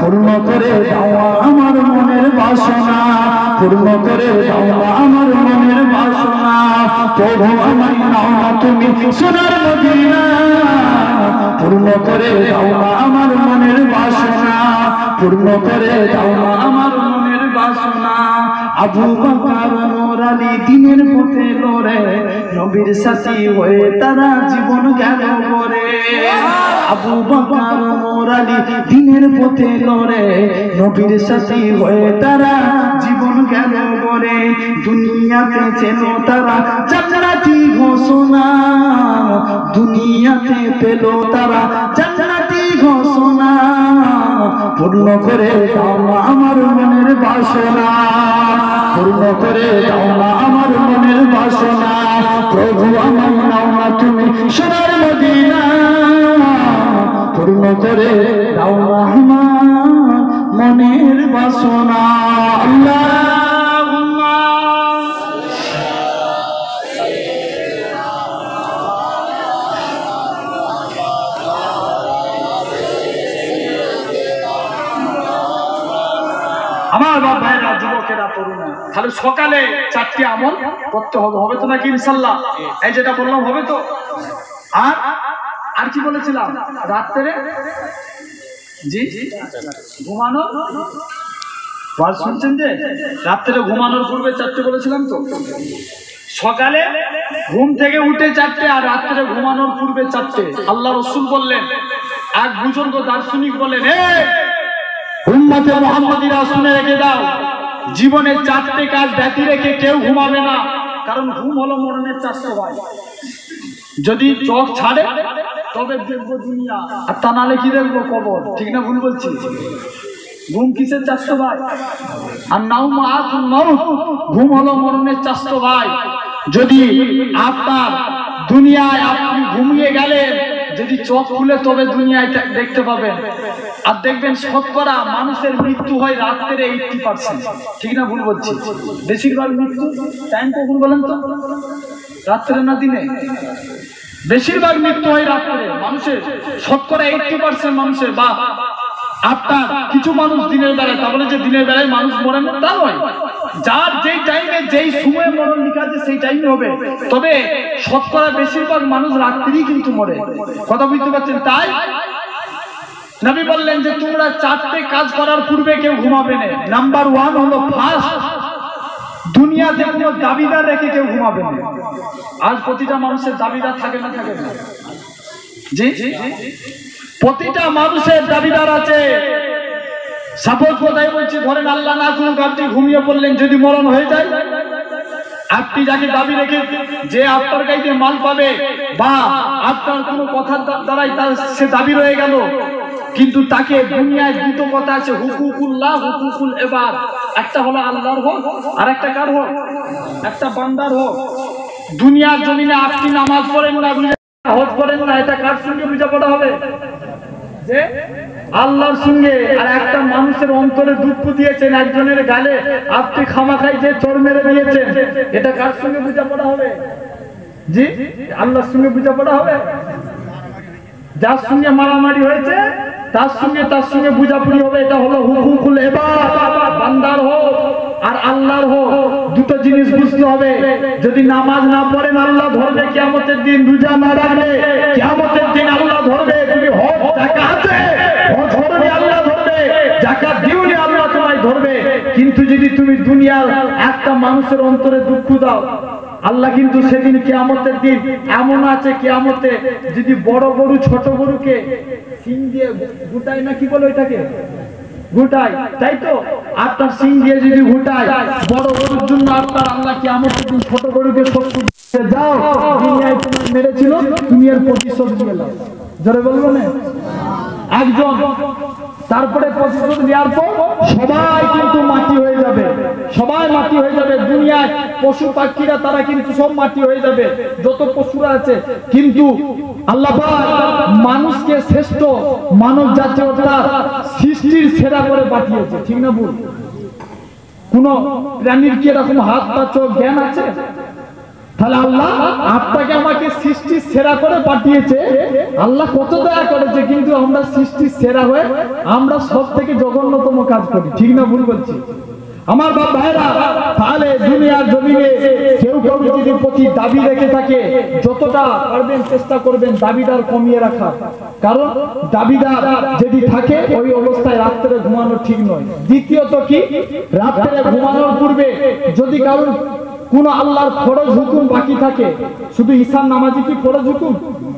পূর্ণ করে দাওয়া আমার মনের বাসনা, পূর্ণ করে দাওয়া আমার মনের বাসনা। প্রভু আমার নাও না তুমি সোনার মদিনা, পূর্ণ করে দাওয়া আমার মনের বাসনা, পূর্ণ করে দাওয়া আমার আবু বকর আলী দিনের পথে লড়ে, নবীর সাথী হয়ে তারা জীবন গেল করে আবু বকর আলী দিনের পথে লড়ে, নবীর সাথী হয়ে তারা করে, দুনিয়াতে ছিল তারা জান্নাতি ঘোষণা? দুনিয়াতে পেল তারা জান্নাতি ঘোষণা? পূর্ণ করে দাও আমার মনের বাসনা। পূর্ণ করে দাও আমার মনের বাসনা। প্রভু আমার নাও না তুমি সোনার মদিনা। পূর্ণ করে দাও আমার মনের বাসনা। আল্লাহুম্মা আমার বাপ ভাইরা যুবকেরা তরুণা তাহলে সকালে চারটি আমল করতে হবে হবে তো নাকি ইনশাল্লাহ? এই যেটা বললাম হবে তো? আর আর কি বলেছিলাম? রাত্রে? জি? ঘুমানো? ওয়াজ শুনছেন যে? রাত্রে ঘুমানোর পূর্বে চারটে বলেছিলাম তো? সকালে ঘুম থেকে উঠে চারটে আর রাত্রে ঘুমানোর পূর্বে চারটে। আল্লাহ রসুল বললেন এক বুজুর্গ দার্শনিক বললেন "এ, উম্মতে মোহাম্মদীরা শুনে রেখে দাও। জীবনে চারটে কাজ ব্যতি রেখে কেউ ঘুমাবে না। কারণ ঘুম হলো মরণের চারটে হয় যদি চোখ ছাড়ে, তবে দেখব দুনিয়া। আর তা নালে কি দেখব কবর? ঠিক না ভুল বলছি? ঘুম কিসের চারশো ভাই আর নাও মা নাও ঘুম হলো মরণের চারশো ভাই যদি আপনার দুনিয়ায় আপনি ঘুমিয়ে গেলেন যদি চোখ খুলে তবে দুনিয়ায় দেখতে পাবেন। আর দেখবেন শতকরা মানুষের মৃত্যু হয় রাত্রে এইটটি পার্সেন্ট। ঠিক না ভুল বলছি? বেশিরভাগ মৃত্যু টাইম কখন বলেন তো? রাত্রে না দিনে? বেশিরভাগ মৃত্যু হয় রাত্রে। মানুষের শতকরা এইটটি পার্সেন্ট মানুষের বা আপনার কিছু মানুষ দিনের বেলায় তাহলে যে দিনের বেলায় মানুষ মরে না, তা নয়। যার যেই টাইমে যেই সময়ে মরণ লেখা আছে, সেই টাইমে হবে। তবে শতকরা বেশিরভাগ মানুষ রাত্রিই কিন্তু মরে। কথা বুঝতে পারছেন? তাই নবী বললেন যে, তোমরা চারটে কাজ করার পূর্বে কেউ ঘুমাবে না। নাম্বার ওয়ান হলো ফার্স্ট দুনিয়াতে কোনো দাবিদার রেখে কেউ ঘুমাবে না। আজ প্রতিটা মানুষের দাবিদার থাকে না থাকে না। প্রতিটা মানুষের দাবিদার আছে। সাপোজ কোথায় বলছি ধরেন আল্লাহ না করুক আপনি ঘুমিয়ে পড়লেন যদি মরণ হয়ে যায়। আপনি যাকে দাবি রেখে যে আপনার কাছে মাল পাবে বা আপনার কোনো কথার দ্বারাই তার সে দাবি রয়ে গেল, কিন্তু তাকে দুনিয়ায় দুটো কথা আছে, হুকুকুল্লাহ, হুকুকুল এবার একটা হলো আল্লাহর হোক আর একটা কার হোক? একটা বান্দার হোক। দুনিয়ার জমিনে আপনি নামাজ পড়েন না হজ করেন না এটা কার সঙ্গে হবে? যে? আল্লাহর সঙ্গে। আর একটা মানুষের অন্তরে দুঃখ দিয়েছেন একজনের গালে আপনি খামাখাই যে চোর মেরে দিয়েছেন এটা কার সঙ্গে বুঝা পড়া হবে? জি? আল্লাহর সঙ্গে বুঝাপড়া হবে? যার সঙ্গে মারামারি হয়েছে তার সঙ্গে তার সঙ্গে বুঝাপুরি হবে, এটা হলো হুকুকুল এবার বান্দার হোক আর আল্লাহর হোক, দুটো জিনিস বুঝতে হবে। যদি নামাজ না পড়েন, আল্লাহ ধরবে, কিয়ামতের দিন রোজা না রাখলে কিয়ামতের দিন আল্লাহ ধরবে তুমি জাকাতে হজ ধরবে, আল্লাহ ধরবে। আল্লাহ তোমায় ধরবে। কিন্তু যদি তুমি দুনিয়ার একটা মানুষের অন্তরে দুঃখ দাও আল্লাহ কিন্তু সেদিন কেয়ামতের দিন এমন আছে, কেয়ামতে যদি বড় গরু, ছোট গরুকে সিং দিয়ে গুটায় না, কি বলে গুটাই তাই তো? দিয়ে যদি বড় গরুর জন্য ছোট মেরেছিল একজন তারপরে প্রতিশোধ নেওয়ার পর সবাই কিন্তু মাটি হয়ে যাবে। সবাই মাটি হয়ে যাবে। দুনিয়ায় পশু পাখিরা, তারা কিন্তু সব মাটি হয়ে যাবে। যত পশুরা আছে, কিন্তু আল্লাহ মানুষকে শ্রেষ্ঠ মানব জাতীয়তার সৃষ্টির সেরা করে পাঠিয়েছে। ঠিক না ভুল? কোন প্রাণীর কি এরকম হাত পা জ্ঞান আছে? তাহলে আল্লাহ আপনাকে আমাকে সৃষ্টি সেরা করে পাঠিয়েছে। আল্লাহ কত দয়া করেছে, কিন্তু আমরা সৃষ্টি সেরা হয়ে আমরা সব থেকে জঘন্যতম কাজ করি। ঠিক না ভুল বলছি? আমার বাপ ভাইরা, তাহলে দুনিয়ার জমিনে কেউ কেউ যদি প্রতি দাবি রেখে থাকে, যতটা পারবেন চেষ্টা করবেন দাবিদার কমিয়ে রাখা কারণ দাবিদার যদি থাকে, ওই অবস্থায় রাত্রে ঘুমানো ঠিক নয়। দ্বিতীয়ত কি? রাত্রে ঘুমানোর পূর্বে যদি কারণ কোন আল্লাহর ফরজ হুকুম বাকি থাকে? শুধু ঈশান নামাজি কি ফরজ হুকুম?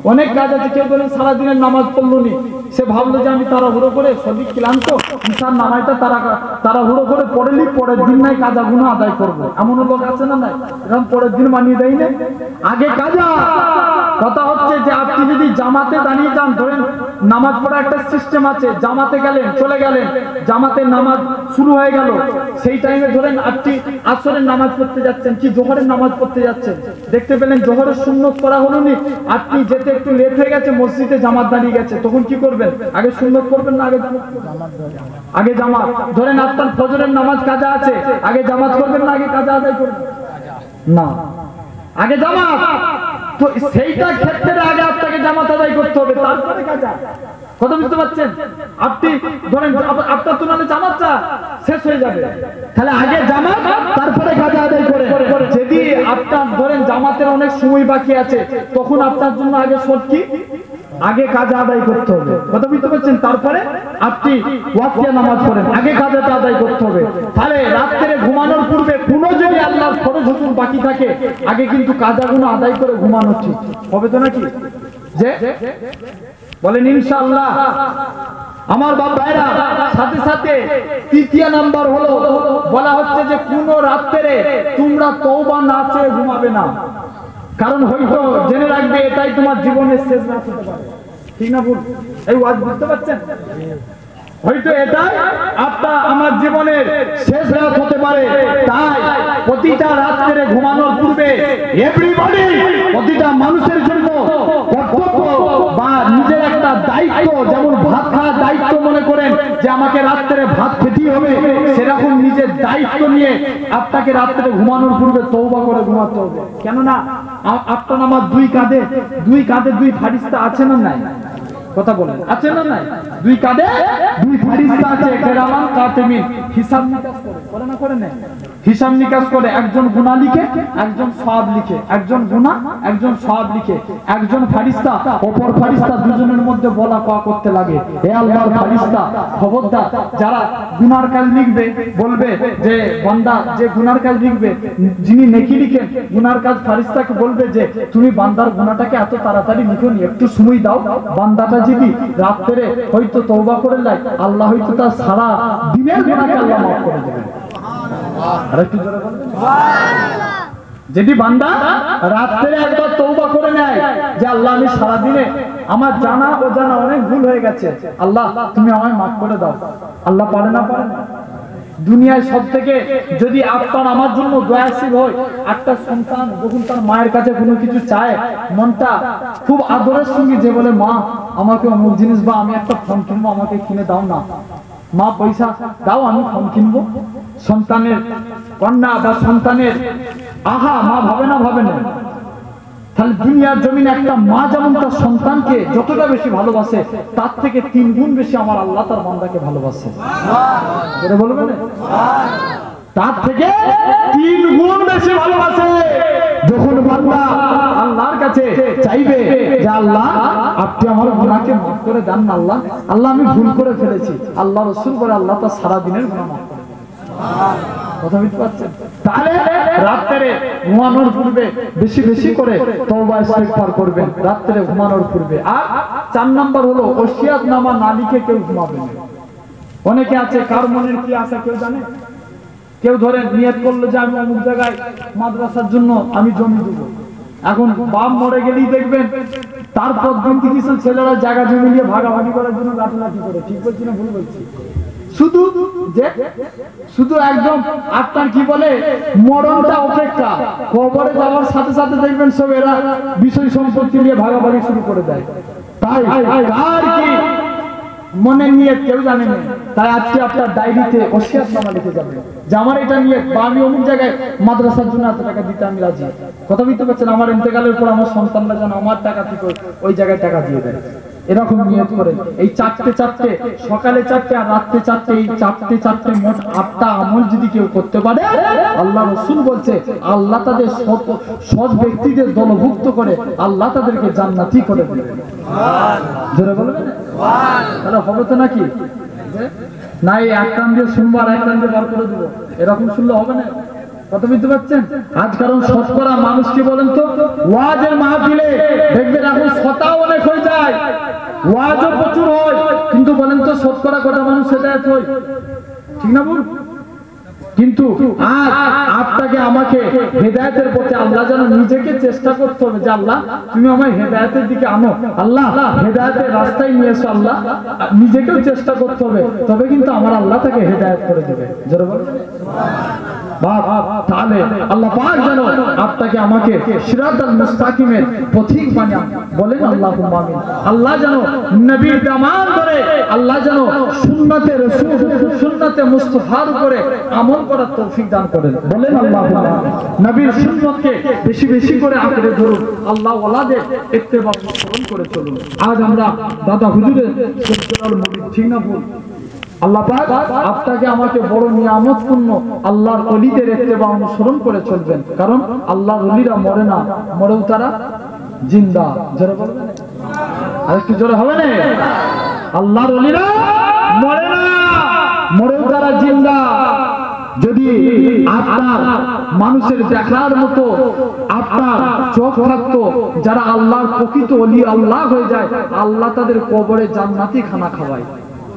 অনেক কাজ আছে, কেউ বলেন সারাদিনের নামাজ পড়ল নি। সে ভাবলো যে আমি তারা হুড়ো করে সঠিক ক্লান্ত ঈশান নামাজটা তারা তারা হুড়ো করে পড়েলি পরের দিন নাই কাজা গুণ আদায় করব। এমনও লোক আছে না নাই? এরকম পরের দিন মানিয়ে দেয় না আগে কাজা! কথা হচ্ছে যে আপনি যদি জামাতে দাঁড়িয়ে যান, ধরেন নামাজ পড়া একটা সিস্টেম আছে। জামাতে গেলেন, চলে গেলেন। জামাতে নামাজ শুরু হয়ে গেল। সেই টাইমে ধরেন আপনি আসরের নামাজ পড়তে যাচ্ছেন কি জোহরের নামাজ পড়তে যাচ্ছেন? দেখতে পেলেন জোহরের সুন্নত করা হলো নি। আপনি যেতে একটু লেট হয়ে গেছে, মসজিদে জামাত দাঁড়িয়ে গেছে। তখন কি করবেন? আগে সুন্নত করবেন না? আগে আগে জামাত। ধরেন আপনার ফজরের নামাজ কাজা আছে। আগে জামাত করবেন না? আগে কাজা আদায় করবেন? না। আগে জামাত! তো সেইটা ক্ষেত্রে আগে আপনাকে জামাত আদায় করতে হবে। তারপরে কাজা কথা বুঝতে পারছেন? আপনি ধরেন, আপনার তো নাহলে জামাতটা শেষ হয়ে যাবে। তাহলে আগে জামাত, তারপরে কাজা আদায় করে। যদি আপনার, ধরেন, জামাতের অনেক সময় বাকি আছে, তখন আপনার জন্য আগে সব কি? আগে কাজা আদায় করতে হবে। কথা বুঝতে পারছেন? তারপরে আপনি ওয়াকিয়া নামাজ পড়েন। আগে কাজাটা আদায় করতে হবে। তাহলে রাত্রে ঘুমানোর পূর্বে কোনো যদি আল্লাহর ফরজ হুকুম বাকি থাকে, আগে কিন্তু কাজাগুলো আদায় করে ঘুমানো ঠিক হবে তো নাকি? যে? বলেন, ইনশাআল্লাহ। আমার বাপ ভাইরা, সাথে সাথে তৃতীয় নাম্বার হলো, বলা হচ্ছে যে কোন রাত্রে তোমরা তওবা না চেয়ে ঘুমাবে না। কারণ হয়তো জেনে রাখবে, এটাই তোমার জীবনের শেষ রাত হতে পারে। ঠিক না ভুল? এই ওয়াজ বুঝতে পারছেন? হয়তো এটাই আপনার আমার জীবনের শেষ রাত হতে পারে। তাই প্রতিটা রাত্রে ঘুমানোর পূর্বে এভরিবডি প্রতিটা মানুষের জন্য একটা দায়িত্ব, যেমন ভাত খাওয়ার দায়িত্ব মনে করেন যে আমাকে রাত্রে ভাত খেতেই হবে, সেরকম নিজের দায়িত্ব নিয়ে আপনাকে রাত্রে ঘুমানোর পূর্বে তৌবা করে ঘুমাতে হবে। কেননা আপনার আমার দুই কাঁধে দুই কাঁধে দুই ফারিস্তা আছে না নাই? কথা বলেন, আছে না নাই? দুই কাঁধে দুই ফারিস্তা আছে কেরামান কাতেমিন হিসাব নিকাশ করে করে না করে না হিসাব নিকাশ করে একজন গুনাহ লিখে, একজন সওয়াব লিখে। একজন গুনাহ একজন সওয়াব লিখে। একজন ফারিস্তা, অপর ফারিস্তা দুজনের মধ্যে বলা কওয়া করতে লাগে। হে আল্লাহর ফারিস্তা, খবরদার, যারা গুনার কাজ লিখবে, বলবে যে, বান্দা, যে গুনার কাজ লিখবে, যিনি নেকি লিখেন গুনার কাজ ফারিস্তাকে বলবে যে, তুমি বান্দার গুনাটাকে এত তাড়াতাড়ি লিখোনি একটু সময় দাও। বান্দাটা যদি রাত্রে হয়তো তওবা করে লাই আল্লাহ হয়তো তার সারা দিনের গুনাহকে আল্লাহ মাফ করে দেবেন। আর একটু জোরে বলবেন? যদি বান্দা রাত্রে একবার তৌবা করে নেয়, যে আল্লাহ, আমি আমার জানা অনেক ভুল হয়ে গেছে। আল্লাহ, তুমি আমায় মাফ করে দাও। আল্লাহ পারে না পারে না? দুনিয়ায় সব থেকে যদি আপনার আমার জন্য দয়াশীল হয়, একটা সন্তান যখন তার মায়ের কাছে কোনো কিছু চায়, মনটা খুব আদরের সঙ্গে যে বলে, মা, আমাকে অমুক জিনিস বা আমি একটা ফোন কিনবো, আমাকে কিনে দাও না। মা পয়সা দাও আমি ফোন কিনবো। সন্তানের কন্যা বা সন্তানের আহা মা ভাবে না ভাবে না। তাহলে দুনিয়ার জমিন একটা মা যেমন তার সন্তানকে যতটা বেশি ভালোবাসে তার থেকে তিন গুণ বেশি আমার আল্লাহ তার মন্দাকে ভালোবাসে। এটা বলবে না তার থেকে তিন গুণ বেশি ভালোবাসে। যখন বান্দা আল্লাহর কাছে চাইবে যে আল্লাহ, আপনি আমার গুনাহকে মাফ করে দেন না আল্লাহ আল্লাহ আমি ভুল করে ফেলেছি। আল্লাহ রসুল করে আল্লাহ তার মাফ করে রাত্রে ঘুমানোর বেশি করে করবেন। রাত্রে ঘুমানোর পূর্বে। আর চার নাম্বার হলো ওসিয়াত নামা না লিখে কেউ ঘুমাবে অনেকে আছে, কার মনের কি আশা কেউ জানে? কেউ ধরে নিয়ত করল যে আমি অমুক জায়গায় মাদ্রাসার জন্য আমি জমি দেবো এখন বাপ মরে গেলেই দেখবেন তারপর দিন থেকে কিছু ছেলেরা জায়গা জমি নিয়ে ভাগাভাগি করার জন্য গাফিলাতি করে ঠিক বলছি না ভুল বলছি শুধু যে শুধু একদম আপনার কি বলে মরণটা অপেক্ষা কবরে যাওয়ার সাথে সাথে দেখবেন সব এরা বিষয় সম্পত্তি নিয়ে ভাগাভাগি শুরু করে দেয় তাই আর কি মনে নিয়ে কেউ জানে না। তাই আজকে আপনার ডায়েরিতে অসিয়াত নামা লিখে যাবে। যে আমার এটা নিয়ে বা আমি অমুক জায়গায় মাদ্রাসার জন্য এত টাকা দিতে আমি রাজি। কথা বুঝতে পারছেন আমার ইন্তেকালের পর আমার সন্তানরা যেন আমার টাকা থেকে ওই জায়গায় টাকা দিয়ে দেয়। এরকম নিয়ত করে। এই চারটে চারটে, সকালে চারটে আর রাত্রে চারটে, এই চারটে চারটে মোট আটটা আমল যদি কেউ করতে পারে, আল্লাহ রসুল বলছে, আল্লাহ তাদের সৎ ব্যক্তিদের দলভুক্ত করে আল্লাহ তাদেরকে জান্নাতি করে তাহলে হবে তো নাকি? না, এই এক কান দিয়ে শুনব আর এক কান দিয়ে বার করে দেবো। এরকম শুনলে হবে না? কত বুঝতে পারছেন? আজ কারণ শতকরা মানুষ কি বলেন তো? ওয়াজের মাহফিলে দেখবেন এখন শতাও অনেক হয়ে যায়। ওয়াজও প্রচুর হয়। কিন্তু বলেন তো শতকরা কটা মানুষ হেদায়ত হয় ঠিক না বল কিন্তু আজ আপনাকে, আমাকে হেদায়েতের পথে আল্লাহ যেন নিজেকে চেষ্টা করতে হবে যে আল্লাহ, তুমি আমায় হেদায়েতের দিকে আনো। আল্লাহ, হেদায়তের রাস্তায় নিয়ে এসো আল্লাহ। নিজেকেও চেষ্টা করতে হবে। তবে কিন্তু আমার আল্লাহ তাকে হেদায়েত করে দেবে। জোরে বলুন। আমল করার তৌফিক বলেন নবীর বেশি বেশি করে আঁকড়ে ধরুন। আল্লাহ ওয়ালাদের করে আজ আমরা দাদা হুজুরের ভুল আল্লাহ আপনাকে আমাকে বড় আল্লাহর অলিদের ইত্তেবা অনুসরণ করে চলবেন। কারণ আল্লাহর অলিরা মরে না, মরেও তারা জিন্দা। বলবেন জোরে হবে না? আল্লাহর অলিরা মরে না, মরেও তারা জিন্দা। যদি আপনার মানুষের দেখার মতো আপনার চোখ থাকতো, যারা আল্লাহর প্রকৃত অলি আল্লাহ হয়ে যায়, আল্লাহ তাদের কবরে জান্নাতি খানা খাওয়ায়।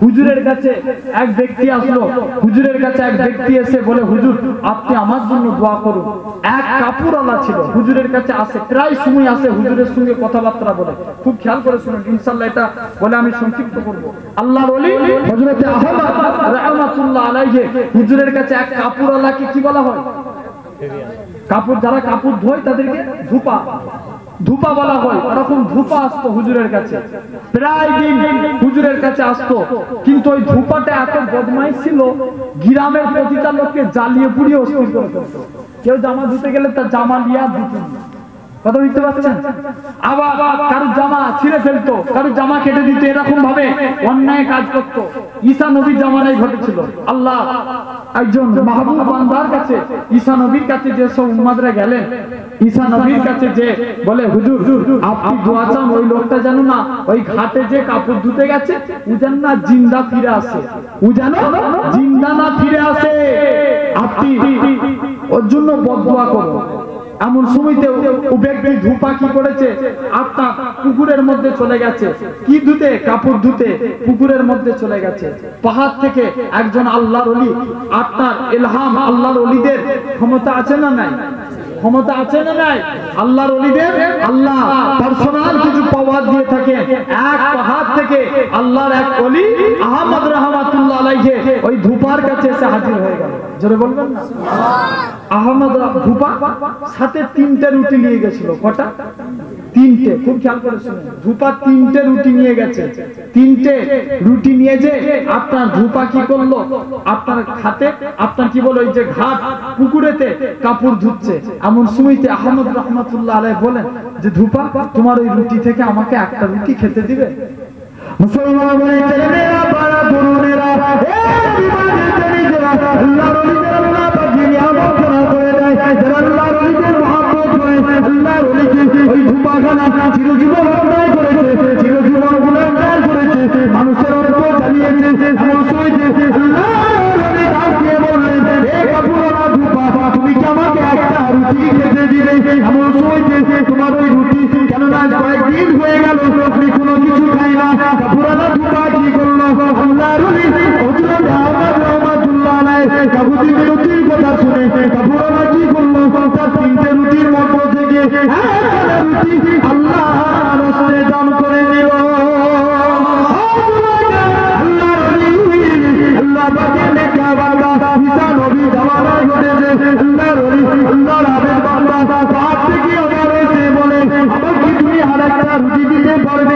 হুজুরের কাছে এক ব্যক্তি আসলো। হুজুরের কাছে এক ব্যক্তি এসে বলে, হুজুর, আপনি আমার জন্য দোয়া করুন। এক কাপুরওয়ালা ছিল। হুজুরের কাছে আসে। প্রায় সময় আসে হুজুরের সঙ্গে কথাবার্তা বলে। খুব খেয়াল করে শুনুন, ইনশাআল্লাহ এটা বলে আমি সংক্ষিপ্ত করব। আল্লাহর ওলি, হযরতে আহমদ রাহমাতুল্লাহ আলাইহি, হুজুরের কাছে এক কাপুরওয়ালাকে কি বলা হয়? কাপড়, যারা কাপড় ধোয় তাদেরকে ধূপা। ধূপা বলা হয়। এরকম ধূপা আসতো হুজুরের কাছে। প্রায় দিন হুজুরের কাছে আসতো। কিন্তু ওই ধূপাটা এত বদমাই ছিল, গ্রামের প্রতিটা লোককে জ্বালিয়ে পুড়িয়ে অস্থির করে কেউ জামা ধুতে গেলে তার জামা লিয়া দিত কথা বুঝতে পারছেন? আবার কারও জামা ছিঁড়ে ফেলতো কারও জামা কেটে দিত এরকম ভাবে অন্যায় কাজ করত। নবীর জামানায় ঘটেছিল। আল্লাহ একজন মাহবুব বান্দার কাছে নবীর কাছে যে সব গেলেন নবীর কাছে যে বলে, হুজুর, আপনি দোয়া চান, ওই লোকটা না ওই ঘাটে যে কাপড় ধুতে গেছে, ও না জিন্দা ফিরে আসে। ও জিন্দা না ফিরে আসে। আপনি ওর জন্য বদদোয়া করো এমন সময়তে ও ব্যক্তি ধূপা কি করেছে? আত্মা পুকুরের মধ্যে চলে গেছে। কি ধুতে? কাপড় ধুতে পুকুরের মধ্যে চলে গেছে। পাহাড় থেকে একজন আল্লাহর অলি আত্মার ইলহাম আল্লাহর অলিদের ক্ষমতা আছে না নাই? ক্ষমতা আছে না নাই? আল্লাহর অলিদের আল্লাহ পার্সোনাল কিছু পাওয়ার দিয়ে থাকে। এক পাহাড় থেকে আল্লাহর এক অলি আহমদ রহমাতুল্লাহ আলাইহি ওই ধূপার কাছে এসে হাজির হয়ে গেল। জোরে বলবেন না? আহমদ ধূপা সাথে তিনটা রুটি নিয়ে গেছিল। কটা? তিনটে, খুব খেয়াল করে ধূপা তিনটে রুটি নিয়ে গেছে। তিনটে রুটি নিয়ে যে আপনার ধূপা কি করল? আপনার খাতে আপনার কি বলো যে ঘাট পুকুরেতে কাপড় ধুচ্ছে। এমন সময়তে আহমদ রহমতুল্লাহ আলাই বলেন যে, ধূপা, তোমার ওই রুটি থেকে আমাকে একটা রুটি খেতে দিবে? মুসলমানের আল্লাহর অলিকে ওই ধূপাখানা চিরজীবন অন্যায় করেছে।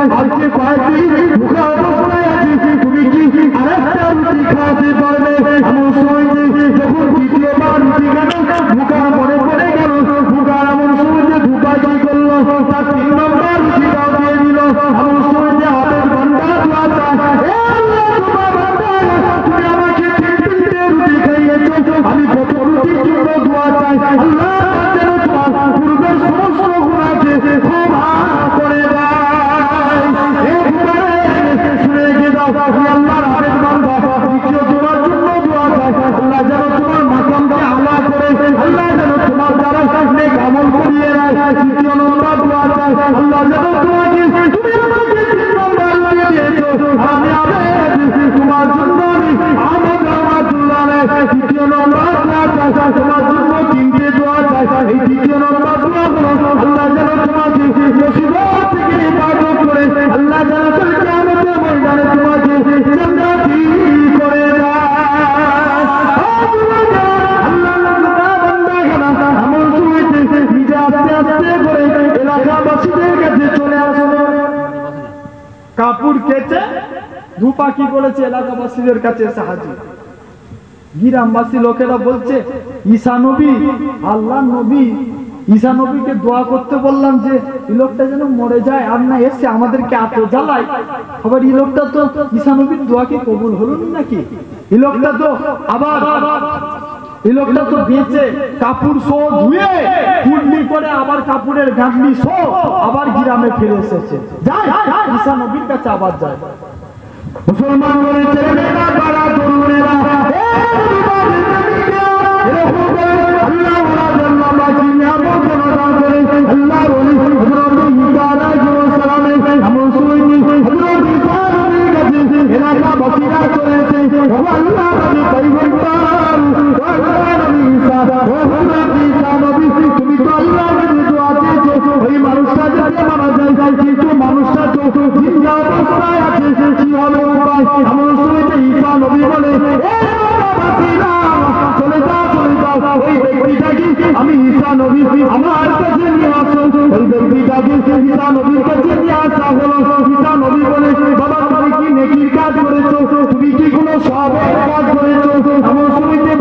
आपकी पार्टी मुखा গ্রামবাসী লোকেরা বলছে, ঈশা নবী, আল্লাহ নবী, ঈশা নবীকে দোয়া করতে বললাম যে, এই লোকটা যেন মরে যায় আর না এসে আমাদেরকে এত জ্বালায়। আবার এই লোকটা তো ঈশা নবীর দোয়া কি কবুল হলো নাকি? এই লোকটা তো আবার, এই লোকটা তো বেঁচে, কাপড় শো ধুয়ে কুর্নি করে আবার কাপড়ের গান্ডি শো আবার গ্রামে ফিরে এসেছে। যায় ঈশা নবীর কাছে আবার যায়। মুসলমান বলেছে মানুষটা চোখ জিন্দা অবস্থায় আছে সে কি হবে উপায় আমার শুনেছে দাও ওই ব্যক্তিটাকে আমি ঈশা নবী আমার কাছে নিয়ে আসো ওই ব্যক্তিটাকে ঈশা নবীর কাছে নিয়ে আসা হলো। ঈশা নবী বলে, বাবা, তুমি কি নেকির কাজ করেছ? তুমি কি কোনো সবের কাজ করেছ? আমার শুনিতে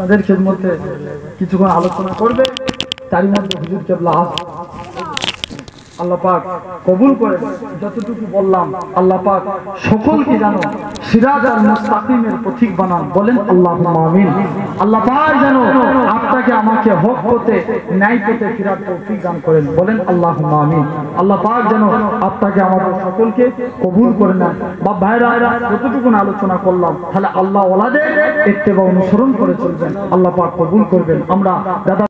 আপনাদের খেদমতে কিছুক্ষণ আলোচনা করবে। তারই মধ্যে হুজুর কেবলা আল্লাহ পাক কবুল করে যতটুকু বললাম, আল্লাহ পাক সকলকে যেন সিরাজ আর মুস্তাকিমের পথিক বানান। বলেন আল্লাহ আমিন। আল্লাহ পাক যেন আপনাকে আমাকে হক পথে ন্যায় পথে ফিরার তৌফিক দান করেন। বলেন আল্লাহ আমি আল্লাহ পাক যেন আপনাকে আমাদের সকলকে কবুল করে না বা ভাইরা, যতটুকু আলোচনা করলাম, তাহলে আল্লাহ ওলাদের দেখতে বা অনুসরণ করে চলবেন। আল্লাহ পাক কবুল করবেন। আমরা দাদা